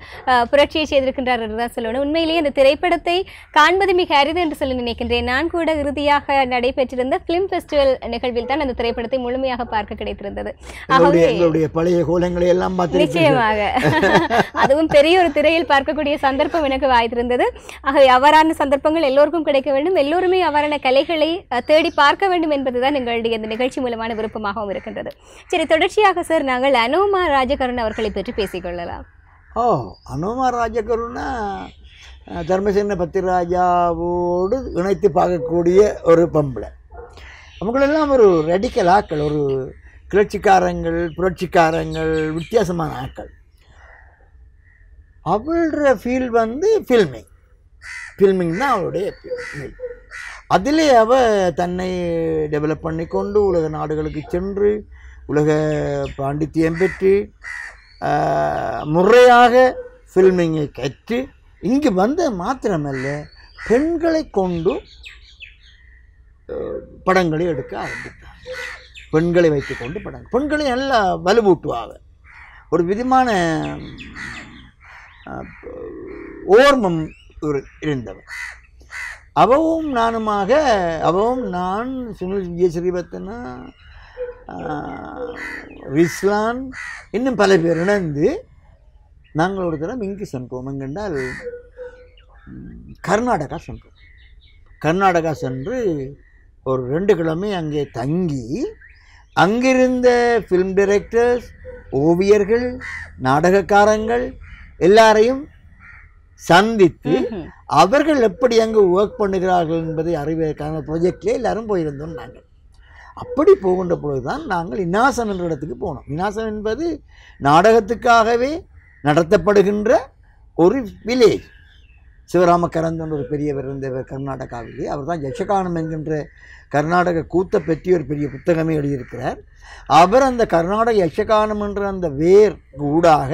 புரட்சியை செய்திருக்கின்றார் என்று தான் சொல்லணும். உண்மையிலேயே அந்த திரைப்படத்தை காண்பது மிக அரிது என்று சொல்லி நினைக்கின்றேன். நான் கூட இறுதியாக நடைபெற்றிருந்த ஃபிலிம் ஃபெஸ்டிவல் நிகழ்வில் தான் அந்த திரைப்படத்தை முழுமையாக பார்க்க கிடைத்திருந்தது. பழைய கோலங்களை எல்லாம் நிச்சயமாக. [LAUGHS] அதுவும் பெரிய ஒரு திரையில் பார்க்கக்கூடிய சந்தர்ப்பம் எனக்கு வாய்த்திருந்தது. ஆகவே அவ்வாறான சந்தர்ப்பங்கள் எல்லோருக்கும் கிடைக்க வேண்டும். எல்லோருமே அவ்வாறான கலைகளை தேடி பார்க்க வேண்டும் என்பதுதான் எங்களுடைய இந்த நிகழ்ச்சி மூலமான விருப்பமாகவும் இருக்கின்றது. சரி தொடர்ச்சியாக சார் நாங்கள் அனுமா ராஜகருண் அவர்களை பற்றி பேசிக்கொள்ளலாம். ஓ அனுமா ராஜகருணா தர்மசேன பத்திராஜாவோடு இணைத்து பார்க்கக்கூடிய ஒரு பம்பளை. அவங்களெல்லாம் ஒரு ரெடிக்கல் ஆக்கள் ஒரு கிளர்ச்சிக்காரங்கள் புரட்சிக்காரங்கள் வித்தியாசமான ஆக்கள். அவளோட ஃபீல் வந்து ஃபில்மிங் ஃபில்மிங் தான் அவளுடைய அதிலே அவ தன்னை டெவலப் பண்ணி கொண்டு உலக நாடுகளுக்கு சென்று உலக பாண்டித்தியம் பெற்று முறையாக ஃபில்மிங்கை கற்று இங்கு வந்த மாத்திரமல்ல பெண்களை கொண்டு படங்களை எடுக்க ஆரம்பித்தார். பெண்களை வைத்துக்கொண்டு படங்கள். பெண்களை நல்லா வலுவூட்டுவாங்க ஒரு விதமான ஓர்மம் ஒரு- இருந்தவர். அவவும் நானுமாக அவவும் நான் சுனில் விஜய் ஸ்ரீவர்த்தனா ரிஸ்லான் இன்னும் பல பேர் இணைந்து நாங்கள் ஒரு தடவை இங்கு சென்றோம். எங்கென்றால் கர்நாடகா சென்றோம். கர்நாடகா சென்று ஒரு ரெண்டு கிழமை அங்கே தங்கி அங்கிருந்த ஃபிலிம் டைரக்டர்ஸ் ஓவியர்கள் நாடகக்காரங்கள் எல்லாரையும் சந்தித்து. அவர்கள் எப்படி அங்கு ஒர்க் பண்ணுகிறார்கள் என்பதை அறிவதற்கான ப்ரொஜெக்டில் எல்லாரும் போயிருந்தோம் நாங்கள். அப்படி போகின்ற பொழுதுதான் நாங்கள் இனாசம் என்ற இடத்துக்கு போனோம். இனாசம் என்பது நாடகத்துக்காகவே நடத்தப்படுகின்ற ஒரு வில்லேஜ் சிவராமகரந்தன் ஒரு பெரியவர் இருந்தவர் கர்நாடகாவிலே. அவர் தான் யட்சகானம் என்கின்ற கர்நாடக கூத்தை பற்றி ஒரு பெரிய புத்தகமே எழுதியிருக்கிறார். அவர் அந்த கர்நாடக யட்சகானம் என்ற அந்த வேர் ஊடாக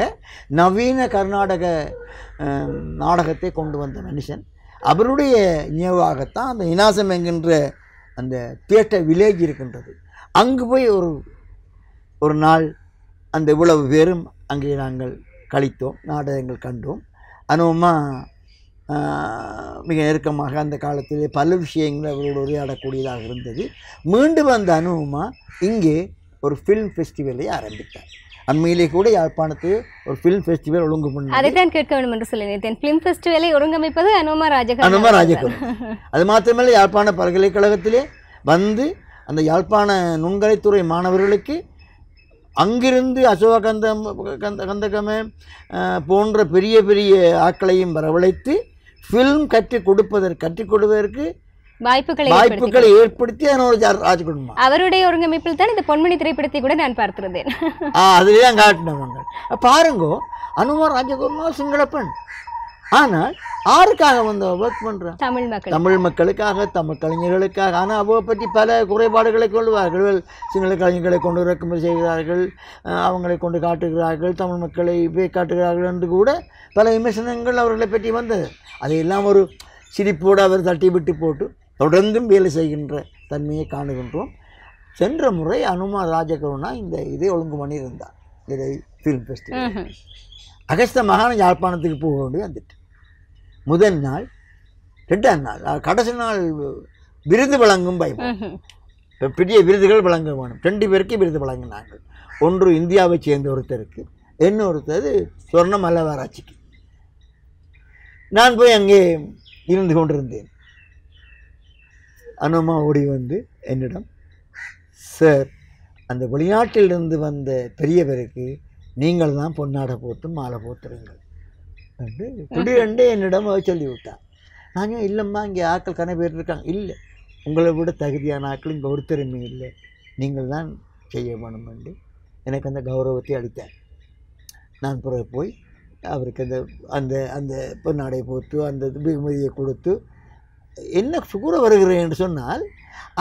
நவீன கர்நாடக நாடகத்தை கொண்டு வந்த மனுஷன். அவருடைய நினைவாகத்தான் அந்த இனாசம் என்கின்ற அந்த தியேட்டர் வில்லேஜ் இருக்கின்றது. அங்கு போய் ஒரு ஒரு நாள் அந்த இவ்வளவு பேரும் அங்கே நாங்கள் கழித்தோம் நாடகங்கள் கண்டோம். அனுபவமாக மிக நெருக்கமாக அந்த காலத்திலே பல விஷயங்கள் அவரோடு உரையாடக்கூடியதாக இருந்தது. மீண்டும் அந்த அனுபவமா? இங்கே ஒரு ஃபிலிம் ஃபெஸ்டிவலை ஆரம்பித்தார். அண்மையிலே கூட யாழ்ப்பாணத்தில் ஒரு ஃபிலிம் ஃபெஸ்டிவல் ஒழுங்கு பண்ணி அதைத்தான் கேட்க வேண்டும் என்று சொல்லி நினைத்தேன். ஃபிலிம் ஃபெஸ்டிவலை ஒருங்கமைப்பது அனோமா ராஜகருண் அனுமா. ராஜகுரு அது மாத்திரமல்ல யாழ்ப்பாண பல்கலைக்கழகத்திலே வந்து அந்த யாழ்ப்பாண நுண்கலைத்துறை மாணவர்களுக்கு அங்கிருந்து அசோகந்தம் கந்த கந்தகம அஹ், போன்ற பெரிய பெரிய ஆட்களையும் வரவழைத்து ஃபில்ம் கற்றுக் கொடுப்பதற்கு கற்றுக் கொடுப்பதற்கு வாய்ப்புகளை வாய்ப்புகளை ஏற்படுத்தி அதனோட ராஜகுடும்பம். அவருடைய ஒருங்கமைப்பில் தான் இந்த பொன்மணி திரைப்படத்தை கூட நான் பார்த்திருந்தேன். அதுலேயே காட்டினவங்க பாருங்கோ அனுமார் ராஜகுருமா சிங்கள பெண் ஆனால் ஆருக்காக வந்து ஒர்க் பண்ணுறான் தமிழ் மக்கள் தமிழ் மக்களுக்காக தமிழ் கலைஞர்களுக்காக. ஆனால் அவரை பற்றி பல குறைபாடுகளை கொள்வார்கள். சிங்கள கலைஞர்களை கொண்டு இறக்குமதி செய்கிறார்கள் அவங்களை கொண்டு காட்டுகிறார்கள் தமிழ் மக்களை போய் காட்டுகிறார்கள் என்று கூட பல விமர்சனங்கள் அவர்களை பற்றி வந்தது. அதையெல்லாம் ஒரு சிரிப்போடு அவர் தட்டி விட்டு போட்டு தொடர்ந்தும் வேலை செய்கின்ற தன்மையை காணுகின்றோம். சென்ற முறை அனுமா ராஜகருணா இந்த இதை ஒழுங்கு பண்ணியிருந்தார். இதை ஃபிலிம் ஃபெஸ்டிவல். அகஸ்த மகான யாழ்ப்பாணத்துக்கு போக வேண்டி வந்துட்டு. முதல் நாள் ரெண்டாம் நாள். கடைசி நாள் விருது வழங்கும். இப்ப பெரிய விருதுகள் வழங்க வேணும். ரெண்டு பேருக்கு விருது வழங்கினாங்க ஒன்று இந்தியாவைச் சேர்ந்த ஒருத்தருக்கு இன்னொருத்தர் சொர்ண மல்லவாராட்சிக்கு நான் போய் அங்கே இருந்து கொண்டிருந்தேன். அனுமா ஓடி வந்து என்னிடம் சார் அந்த வெளிநாட்டிலிருந்து வந்த பெரியவருக்கு நீங்கள் தான் பொன்னாடை போட்டு மாலை போத்துறீங்க என்று என்னிடம் நான் ஏன் இல்லைம்மா இங்கே ஆட்கள் கன பேர் இருக்காங்க. இல்லை உங்களை விட தகுதியான ஆட்கள் இங்கே ஒருத்தருமே இல்லை. நீங்கள் தான் செய்ய வேணும் என்று எனக்கு அந்த கௌரவத்தை அளித்தார். நான் பிறகு போய் அவருக்கு அந்த அந்த அந்த பொன்னாடை போட்டு அந்த வெகுமதியை கொடுத்து என்ன சுகூற வருகிறேன் என்று சொன்னால்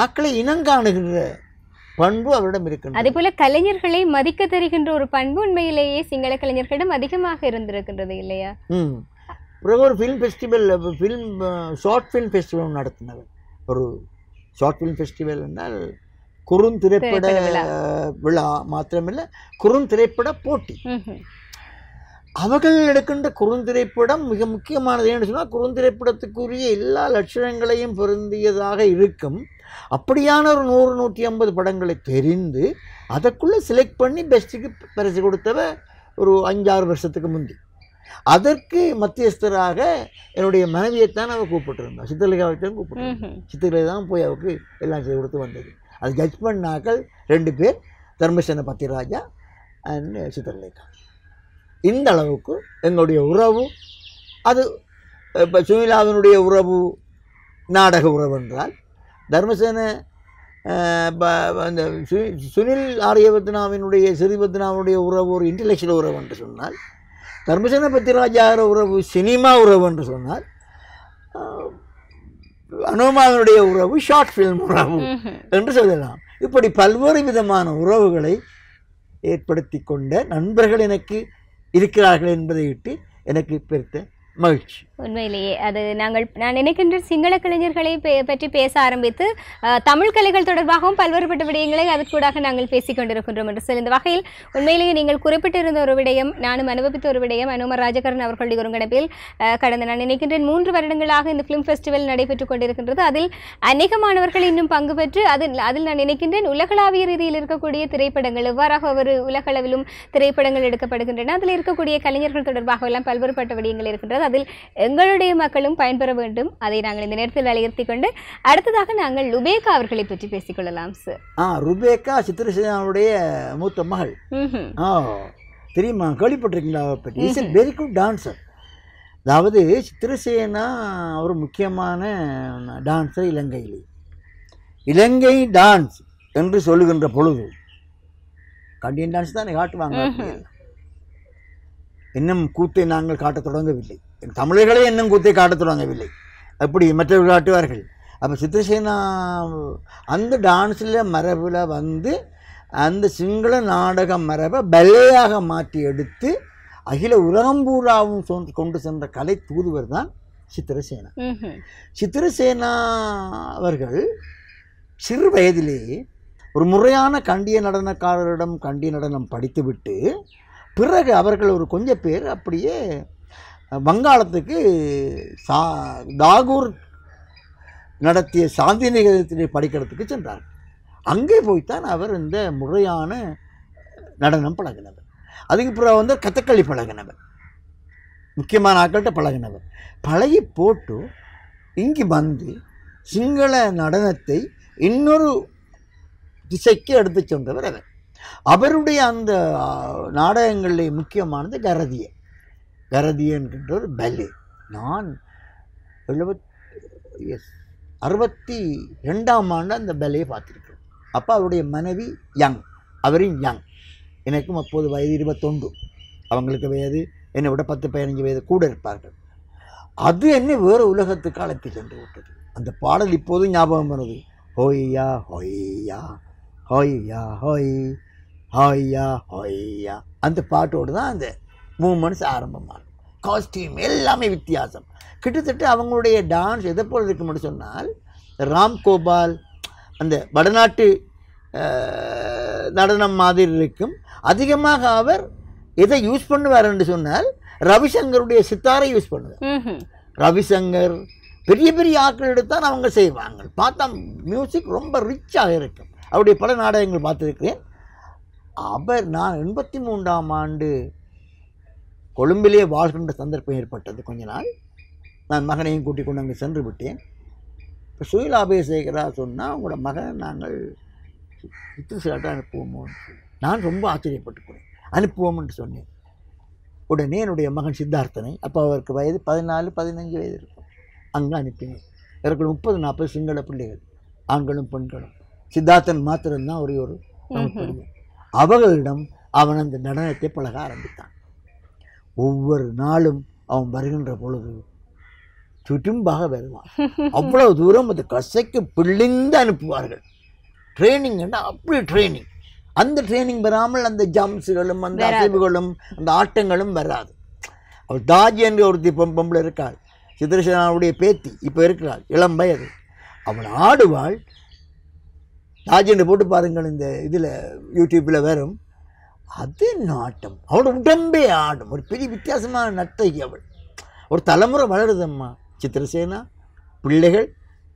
ஆக்களை இனங்காணுகின்ற பண்பு அவரிடம் இருக்கின்றது. அதே போல கலைஞர்களை மதிக்க தெரிகின்ற ஒரு பண்பு உண்மையிலேயே சிங்கள கலைஞர்களிடம் அதிகமாக இருந்திருக்கின்றது இல்லையா? ம். பிறகு ஒரு film festival film short film festival நடத்தினவர் ஒரு ஷார்ட் ஃபிலிம் ஃபெஸ்டிவல் என்றால் குறுந்திரைப்பட திரைப்பட விழா. மாத்திரமில்லை குறுந்திரைப்பட போட்டி. அவர்கள் எடுக்கின்ற குறுந்திரைப்படம் மிக முக்கியமானது. ஏன்னு சொன்னால் குறுந்திரைப்படத்துக்குரிய எல்லா லட்சணங்களையும் பொருந்தியதாக இருக்கும். அப்படியான ஒரு நூறு நூற்றி ஐம்பது படங்களை தெரிந்து அதற்குள்ளே செலக்ட் பண்ணி பெஸ்ட்டுக்கு பரிசு கொடுத்தவ ஒரு அஞ்சாறு வருஷத்துக்கு முந்தி. அதற்கு மத்தியஸ்தராக என்னுடைய மனைவியைத்தான் அவள் கூப்பிட்டுருந்தா. சித்திரலேகாவைத்தான் கூப்பிட்டு. சித்திரை தான் போய் அவருக்கு எல்லாம் செய்து கொடுத்து வந்தது. அது ஜட்ஜ் பண்ணாக்கள் ரெண்டு பேர் தர்மசேன பத்திராஜா அண்ட் சித்திரலேகா இந்த அளவுக்கு எங்களுடைய உறவு அது இப்போ சுனிலாவினுடைய உறவு நாடக உறவு என்றால் தர்மசேன அந்த சு- சுனில் ஆரியபத்னாவினுடைய சிறிபத்னாவுடைய உறவு ஒரு இன்டலெக்சுவல் உறவு என்று சொன்னால் தர்மசேன பத்திராஜார உறவு சினிமா உறவு என்று சொன்னால் அஹ், அனுமானுடைய உறவு ஷார்ட் ஃபிலிம் உறவு. என்று சொல்லலாம் இப்படி பல்வேறு விதமான உறவுகளை ஏற்படுத்தி கொண்ட நண்பர்கள் எனக்கு இருக்கிறார்கள் என்பதை இட்டு எனக்கு பெருத்த மகிழ்ச்சி உண்மையிலேயே. அது நாங்கள் நான் நினைக்கின்ற சிங்கள கலைஞர்களை பற்றி பேச ஆரம்பித்து தமிழ் கலைகள் தொடர்பாகவும் பல்வேறுபட்ட விடயங்களை அதற்கூடாக நாங்கள் பேசிக் கொண்டிருக்கின்றோம் என்று சொல்லி இந்த வகையில் உண்மையிலேயே நீங்கள் குறிப்பிட்டிருந்த ஒரு விடயம் நானும் அனுபவித்த ஒரு விடயம் அனுமர் ராஜகரன் அவர்களுடைய ஒருங்கிணைப்பில் கடந்த நான் நினைக்கின்றேன் மூன்று வருடங்களாக இந்த ஃபிலிம் ஃபெஸ்டிவல் நடைபெற்றுக் கொண்டிருக்கின்றது. அதில் அநேக மாணவர்கள் இன்னும் பங்கு பெற்று அதில் அதில் நான் நினைக்கின்றேன் உலகளாவிய ரீதியில் இருக்கக்கூடிய திரைப்படங்கள் எவ்வாறாக ஒரு உலகளவிலும் திரைப்படங்கள் எடுக்கப்படுகின்றன அதில் இருக்கக்கூடிய கலைஞர்கள் தொடர்பாக எல்லாம் பல்வேறுபட்ட விடயங்கள் இருக்கின்றது. அதில் எங்களுடைய மக்களும் பயன்பெற வேண்டும். அதை நாங்கள் இந்த நேரத்தில் வலியுறுத்தி கொண்டு அடுத்ததாக நாங்கள் லுபேகா அவர்களை பற்றி பேசிக்கொள்ளலாம் சார் ஆ ருபேக்கா சித்திரசேனாவுடைய மூத்த மகள். ஆ தெரியுமா? கேள்விப்பட்டிருக்கீங்களா அவரை பற்றி? இஸ் வெரி குட் டான்சர் அதாவது சித்திரசேனா ஒரு முக்கியமான டான்ஸர் இலங்கையிலே. இலங்கை டான்ஸ் என்று சொல்லுகின்ற பொழுது கண்டியன் டான்ஸ் தானே காட்டுவாங்க. இன்னும் கூத்தை நாங்கள் காட்டத் தொடங்கவில்லை. தமிழர்களே இன்னும் கூத்தை காட்டத் தொடங்கவில்லை. அப்படி மற்றவர்கள் காட்டுவார்கள் அப்போ சித்திரசேனா அந்த டான்ஸில் மரபில் வந்து அந்த சிங்கள நாடக மரபை பல்லையாக மாற்றி எடுத்து அகில உலகம் பூராவும் சொன்- கொண்டு சென்ற கலை தூதுவர் தான் சித்திரசேனா. சித்திரசேனா அவர்கள் சிறு வயதிலேயே ஒரு முறையான கண்டிய நடனக்காரரிடம் கண்டிய நடனம் படித்துவிட்டு பிறகு அவர்கள் ஒரு கொஞ்சம் பேர் அப்படியே வங்காளத்துக்கு சா தாகூர் நடத்திய சாந்தி நிகழ்ச்சியை படிக்கிறதுக்கு சென்றார். அங்கே போய்த்தான் அவர் இந்த முறையான நடனம் பழகினவர். அதுக்கு பிறகு வந்து கதகளி பழகினவர். முக்கியமான ஆக்கள்கிட்ட பழகினவர். பழகி போட்டு இங்கு வந்து சிங்கள நடனத்தை இன்னொரு திசைக்கு எடுத்து சென்றவர் அவர். அவருடைய அந்த நாடகங்களில் முக்கியமானது கரதியை. கரதிய என்கின்ற ஒரு பலே. நான் எழுபத் எஸ் அறுபத்தி ரெண்டாம் ஆண்டு அந்த பலையை பார்த்துருக்கேன் அப்போ அவருடைய மனைவி யங் அவரும் யங் எனக்கும் அப்போது வயது இருபத்தொன்று. அவங்களுக்கு வயது என்னை விட பத்து பதினஞ்சு வயது கூட இருப்பார்கள். அது என்னை வேறு உலகத்துக்கு அழைத்து சென்று விட்டது. அந்த பாடல் இப்போதும் ஞாபகம் வருது. ஹொய்யா ஹொய்யா ஹொய்யா ஹொய் ஹொய்யா ஹொய்யா. அந்த பாட்டோடு தான் அந்த மூமெண்ட்ஸ் ஆரம்பமாகும். காஸ்டியூம் எல்லாமே வித்தியாசம். கிட்டத்தட்ட அவங்களுடைய டான்ஸ் எதை போல் இருக்கும்னு சொன்னால் ராம் கோபால் அந்த வடநாட்டு நடனம் மாதிரி இருக்கும். அதிகமாக அவர் எதை யூஸ் பண்ணுவார் என்று சொன்னால் ரவிசங்கருடைய சித்தாரை யூஸ் பண்ணுவார். ரவிசங்கர் பெரிய பெரிய ஆட்கள் எடுத்தான் அவங்க செய்வாங்க. பார்த்தா மியூசிக் ரொம்ப ரிச்சாக இருக்கும். அவருடைய பல நாடகங்கள் பார்த்துருக்கிறேன். அவர் நான் எண்பத்தி மூன்றாம் ஆண்டு கொழும்பிலே வாழ்கின்ற சந்தர்ப்பம் ஏற்பட்டது கொஞ்ச நாள். நான் மகனையும் கூட்டிக் கொண்டு அங்கே சென்று விட்டேன். இப்போ சுயில் அபயசேகரா சொன்னால் உங்களோட மகன் நாங்கள் சித்திரசேட்டை அனுப்புவோமோன்னு நான் ரொம்ப ஆச்சரியப்பட்டு போனேன் அனுப்புவோம்னு சொன்னேன். உடனே என்னுடைய மகன் சித்தார்த்தனை அப்போ அவருக்கு வயது பதினாலு பதினஞ்சு வயது இருக்கும். அங்கே அனுப்பினேன். இவர்கள் முப்பது நாற்பது சிங்கள பிள்ளைகள் ஆண்களும் பெண்களும். சித்தார்த்தன் மாத்திரம்தான் ஒரே ஒரு அவர்களிடம் அவன் அந்த நடனத்தை பழக ஆரம்பித்தான். ஒவ்வொரு நாளும் அவன் வருகின்ற பொழுது சுற்றும்பாக வருவான். அவ்வளவு தூரம் அந்த கசைக்கு பிழிந்து அனுப்புவார்கள். ட்ரைனிங் அப்படி ட்ரைனிங் அந்த ட்ரைனிங் வராமல் அந்த ஜம்ப்ஸுகளும் அந்த. அசைவுகளும் அந்த ஆட்டங்களும் வராது. அவள் தாஜி என்று ஒருத்தி பொம் பொம்பளை இருக்காள். சித்திரசேனாவுடைய பேத்தி இப்போ இருக்கிறாள். இளம் வயது. அவள் ஆடுவாள். ராஜென்று போட்டு பாருங்கள் இந்த இதில் யூடியூப்பில் வரும். அது நாட்டம். அவளோட உடம்பே ஆடும் ஒரு பெரிய வித்தியாசமான நர்த்தகி அவள். ஒரு தலைமுறை வளருதம்மா. சித்திரசேனா பிள்ளைகள்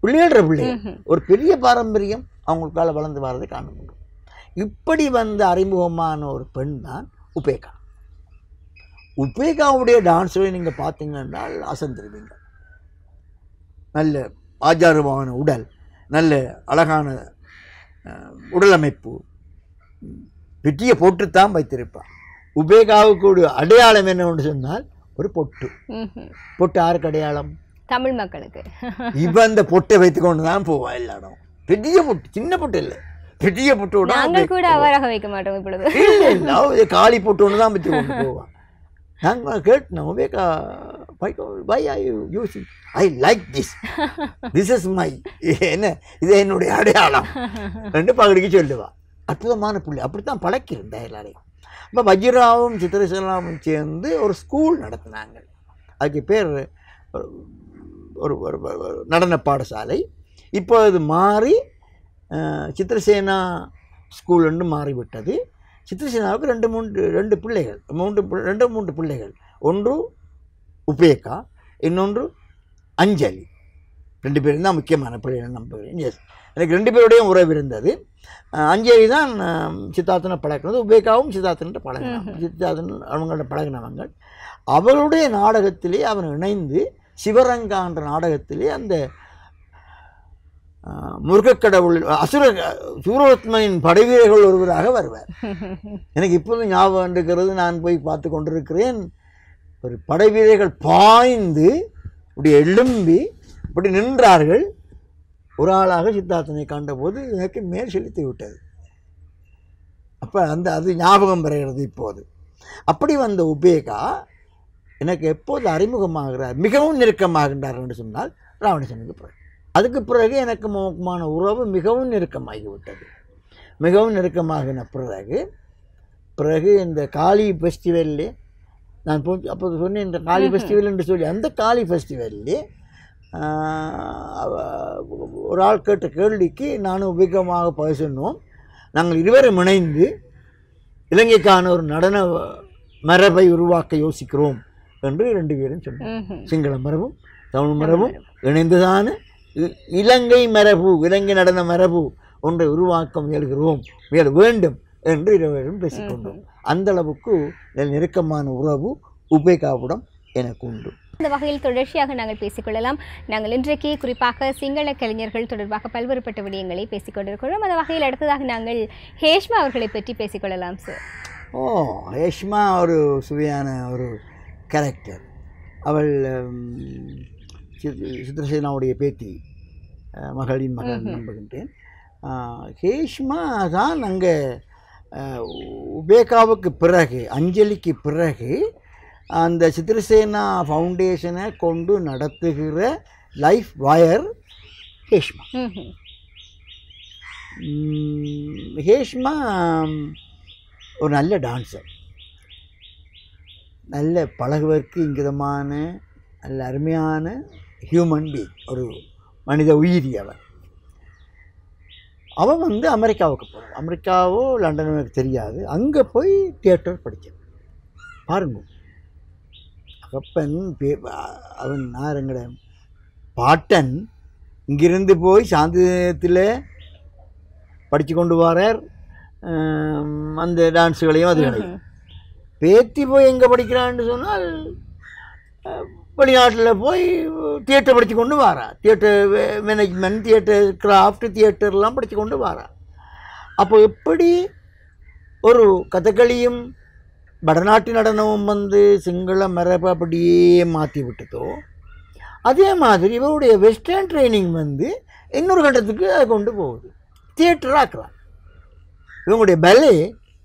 பிள்ளைகள. பிள்ளைகள் ஒரு பெரிய பாரம்பரியம் அவங்களுக்கால வளர்ந்து வர்றதை காண முடியும் இப்படி வந்த அறிமுகமான ஒரு பெண் தான் உபேகா. உபேகாவுடைய டான்ஸை நீங்கள் பார்த்தீங்கன்னா அசந்திருவீங்க. நல்ல ஆச்சாரமான உடல் நல்ல அழகான உடலமைப்பு. வெற்றியை போட்டுத்தான் வைத்திருப்பான் உபேகாவுக்கு ஒரு அடையாளம் என்னவென்று சொன்னால் ஒரு பொட்டு. பொட்டு யாருக்கு அடையாளம்? தமிழ் மக்களுக்கு. இவன் அந்த பொட்டை வைத்துக்கொண்டு தான் போவான் எல்லா இடம் பெரிய பொட்டு சின்ன பொட்டு இல்லை. பெரிய பொட்டோட நாங்கள் கூட அவ்வாறாக வைக்க மாட்டோம் இப்பொழுது. இல்லை இல்லை. காளி போட்டு ஒன்று தான் வச்சு கொண்டு போவான் நாங்கள் கேட்டோம் Upeka why I using I like this this is my என்ன? இது என்னுடைய அடையாளம். ரெண்டு பகடிக்கு சொல்லுவா. அற்புதமான புள்ளி. அப்படித்தான் பழக்கியிருந்தேன் எல்லாரையும் இப்போ வஜ்ராவும் சித்திரசேலாவும் சேர்ந்து ஒரு ஸ்கூல் நடத்தினாங்க. அதுக்கு பேர் ஒரு ஒரு நடன பாடசாலை. இப்போ அது மாறி சித்திரசேனா ஸ்கூல் என்று மாறிவிட்டது. சித்திரசேனாவுக்கு ரெண்டு மூன்று ரெண்டு பிள்ளைகள் மூன்று ரெண்டு மூன்று பிள்ளைகள். ஒன்று உபேகா இன்னொன்று அஞ்சலி. ரெண்டு பேரும் தான் முக்கியமான பிள்ளைகள் நம்புகிறேன். எஸ் எனக்கு ரெண்டு பேருடையும் உறவு இருந்தது. அஹ், அஞ்சலி தான் சித்தார்த்தனை பழக்கினது உபேகாவும் சித்தார்த்தன்ட்ட பழகினான் சித்தார்த்தன் அவங்கள்ட்ட பழகினவங்க. அவளுடைய நாடகத்திலே அவன் இணைந்து சிவரங்கான்ற நாடகத்திலே அந்த முருகக்கடவுள் அசுர சூரத்மனின் படைவீரர்கள் ஒருவராக வருவார். [LAUGHS] எனக்கு இப்போதும் ஞாபகம் இருக்கிறது. நான் போய் பார்த்து கொண்டிருக்கிறேன். ஒரு படைவீரர்கள் பாய்ந்து இப்படி எழும்பி இப்படி நின்றார்கள். ஒரு ஆளாக சித்தார்த்தனை கண்டபோது எனக்கு மேல் செலுத்தி விட்டது. அப்போ அந்த அது ஞாபகம் பெறுகிறது இப்போது. அப்படி வந்த உபேகா எனக்கு எப்போது அறிமுகமாகிறார் மிகவும் நெருக்கமாகின்றார் என்று சொன்னால் ராவணேசனுக்கு பிறகு. அதுக்கு பிறகு எனக்கு மோகமான உறவு மிகவும் நெருக்கமாகிவிட்டது. மிகவும் நெருக்கமாகின பிறகு பிறகு இந்த காளி ஃபெஸ்டிவல்லே நான் அப்போ சொன்னேன் இந்த காளி ஃபெஸ்டிவல் என்று சொல்லி அந்த காளி ஃபெஸ்டிவல்லே ஒரு ஆள் கேட்ட கேள்விக்கு நானும் உபயோகமாக பேசணும் நாங்கள் இருவரும் இணைந்து இலங்கைக்கான ஒரு நடன மரபை உருவாக்க யோசிக்கிறோம் என்று ரெண்டு பேரும் சொன்னோம். சிங்கள மரபும் தமிழ் மரபும் இணைந்துதான? இலங்கை மரபு இலங்கை நடன மரபு ஒன்றை உருவாக்க முயல்கிறோம் முயல் வேண்டும் என்று இருவரும் பேசிக்கொண்டோம். அந்த அளவுக்கு நெருக்கமான உறவு உபேகாவுடன் எனக்கு உண்டு. இந்த வகையில் தொடர்ச்சியாக நாங்கள் பேசிக்கொள்ளலாம். நாங்கள் இன்றைக்கு குறிப்பாக சிங்கள கலைஞர்கள் தொடர்பாக பல்வேறுபட்ட விடயங்களை பேசிக்கொண்டிருக்கிறோம். அந்த வகையில் அடுத்ததாக நாங்கள் ஹேஷ்மா அவர்களை பற்றி பேசிக்கொள்ளலாம் சார் ஓ ரேஷ்மா ஒரு சுவையான ஒரு கேரக்டர் அவள் சித்ரசேனாவுடைய பேத்தி மகளின் மகள் நம்புகின்றேன். ஹேஷ்மா தான் அங்கே உபேகாவுக்கு பிறகு அஞ்சலிக்கு பிறகு அந்த சித்ரசேனா ஃபவுண்டேஷனை கொண்டு நடத்துகிற லைஃப் வயர் ஹேஷ்மா. ஹேஷ்மா ஒரு நல்ல டான்ஸர் நல்ல பழகுவதற்கு இங்கிதமான நல்ல அருமையான ஹியூமன் பீங் ஒரு மனித உயிரி அவன். அவன் வந்து அமெரிக்காவுக்கு போகிறான் அமெரிக்காவோ லண்டனோ எனக்கு தெரியாது. அங்கே போய் தியேட்டர் படித்தான் பாருங்க. அகப்பன் பே அவன் யாருங்கட பாட்டன் இங்கிருந்து போய் சாந்தியத்தில் படித்து கொண்டு வரார். அந்த டான்ஸுகளையும் அதுகளையும் பேத்தி போய் எங்கே படிக்கிறான்னு சொன்னால் வெளிநாட்டில் போய் தியேட்டர் படித்து கொண்டு வாரா தியேட்டர் மேனேஜ்மெண்ட் தியேட்டர் கிராஃப்ட் தியேட்டர்லாம் படித்து கொண்டு வாரா அப்போ எப்படி ஒரு கதகளியும் வடநாட்டு நடனமும் வந்து சிங்கள மரபு அப்படியே மாற்றி விட்டதோ அதே மாதிரி இவருடைய வெஸ்டர்ன் ட்ரைனிங் வந்து இன்னொரு கட்டத்துக்கு அதை கொண்டு போகுது. தியேட்டர் ஆக்குறான் இவங்களுடைய பலே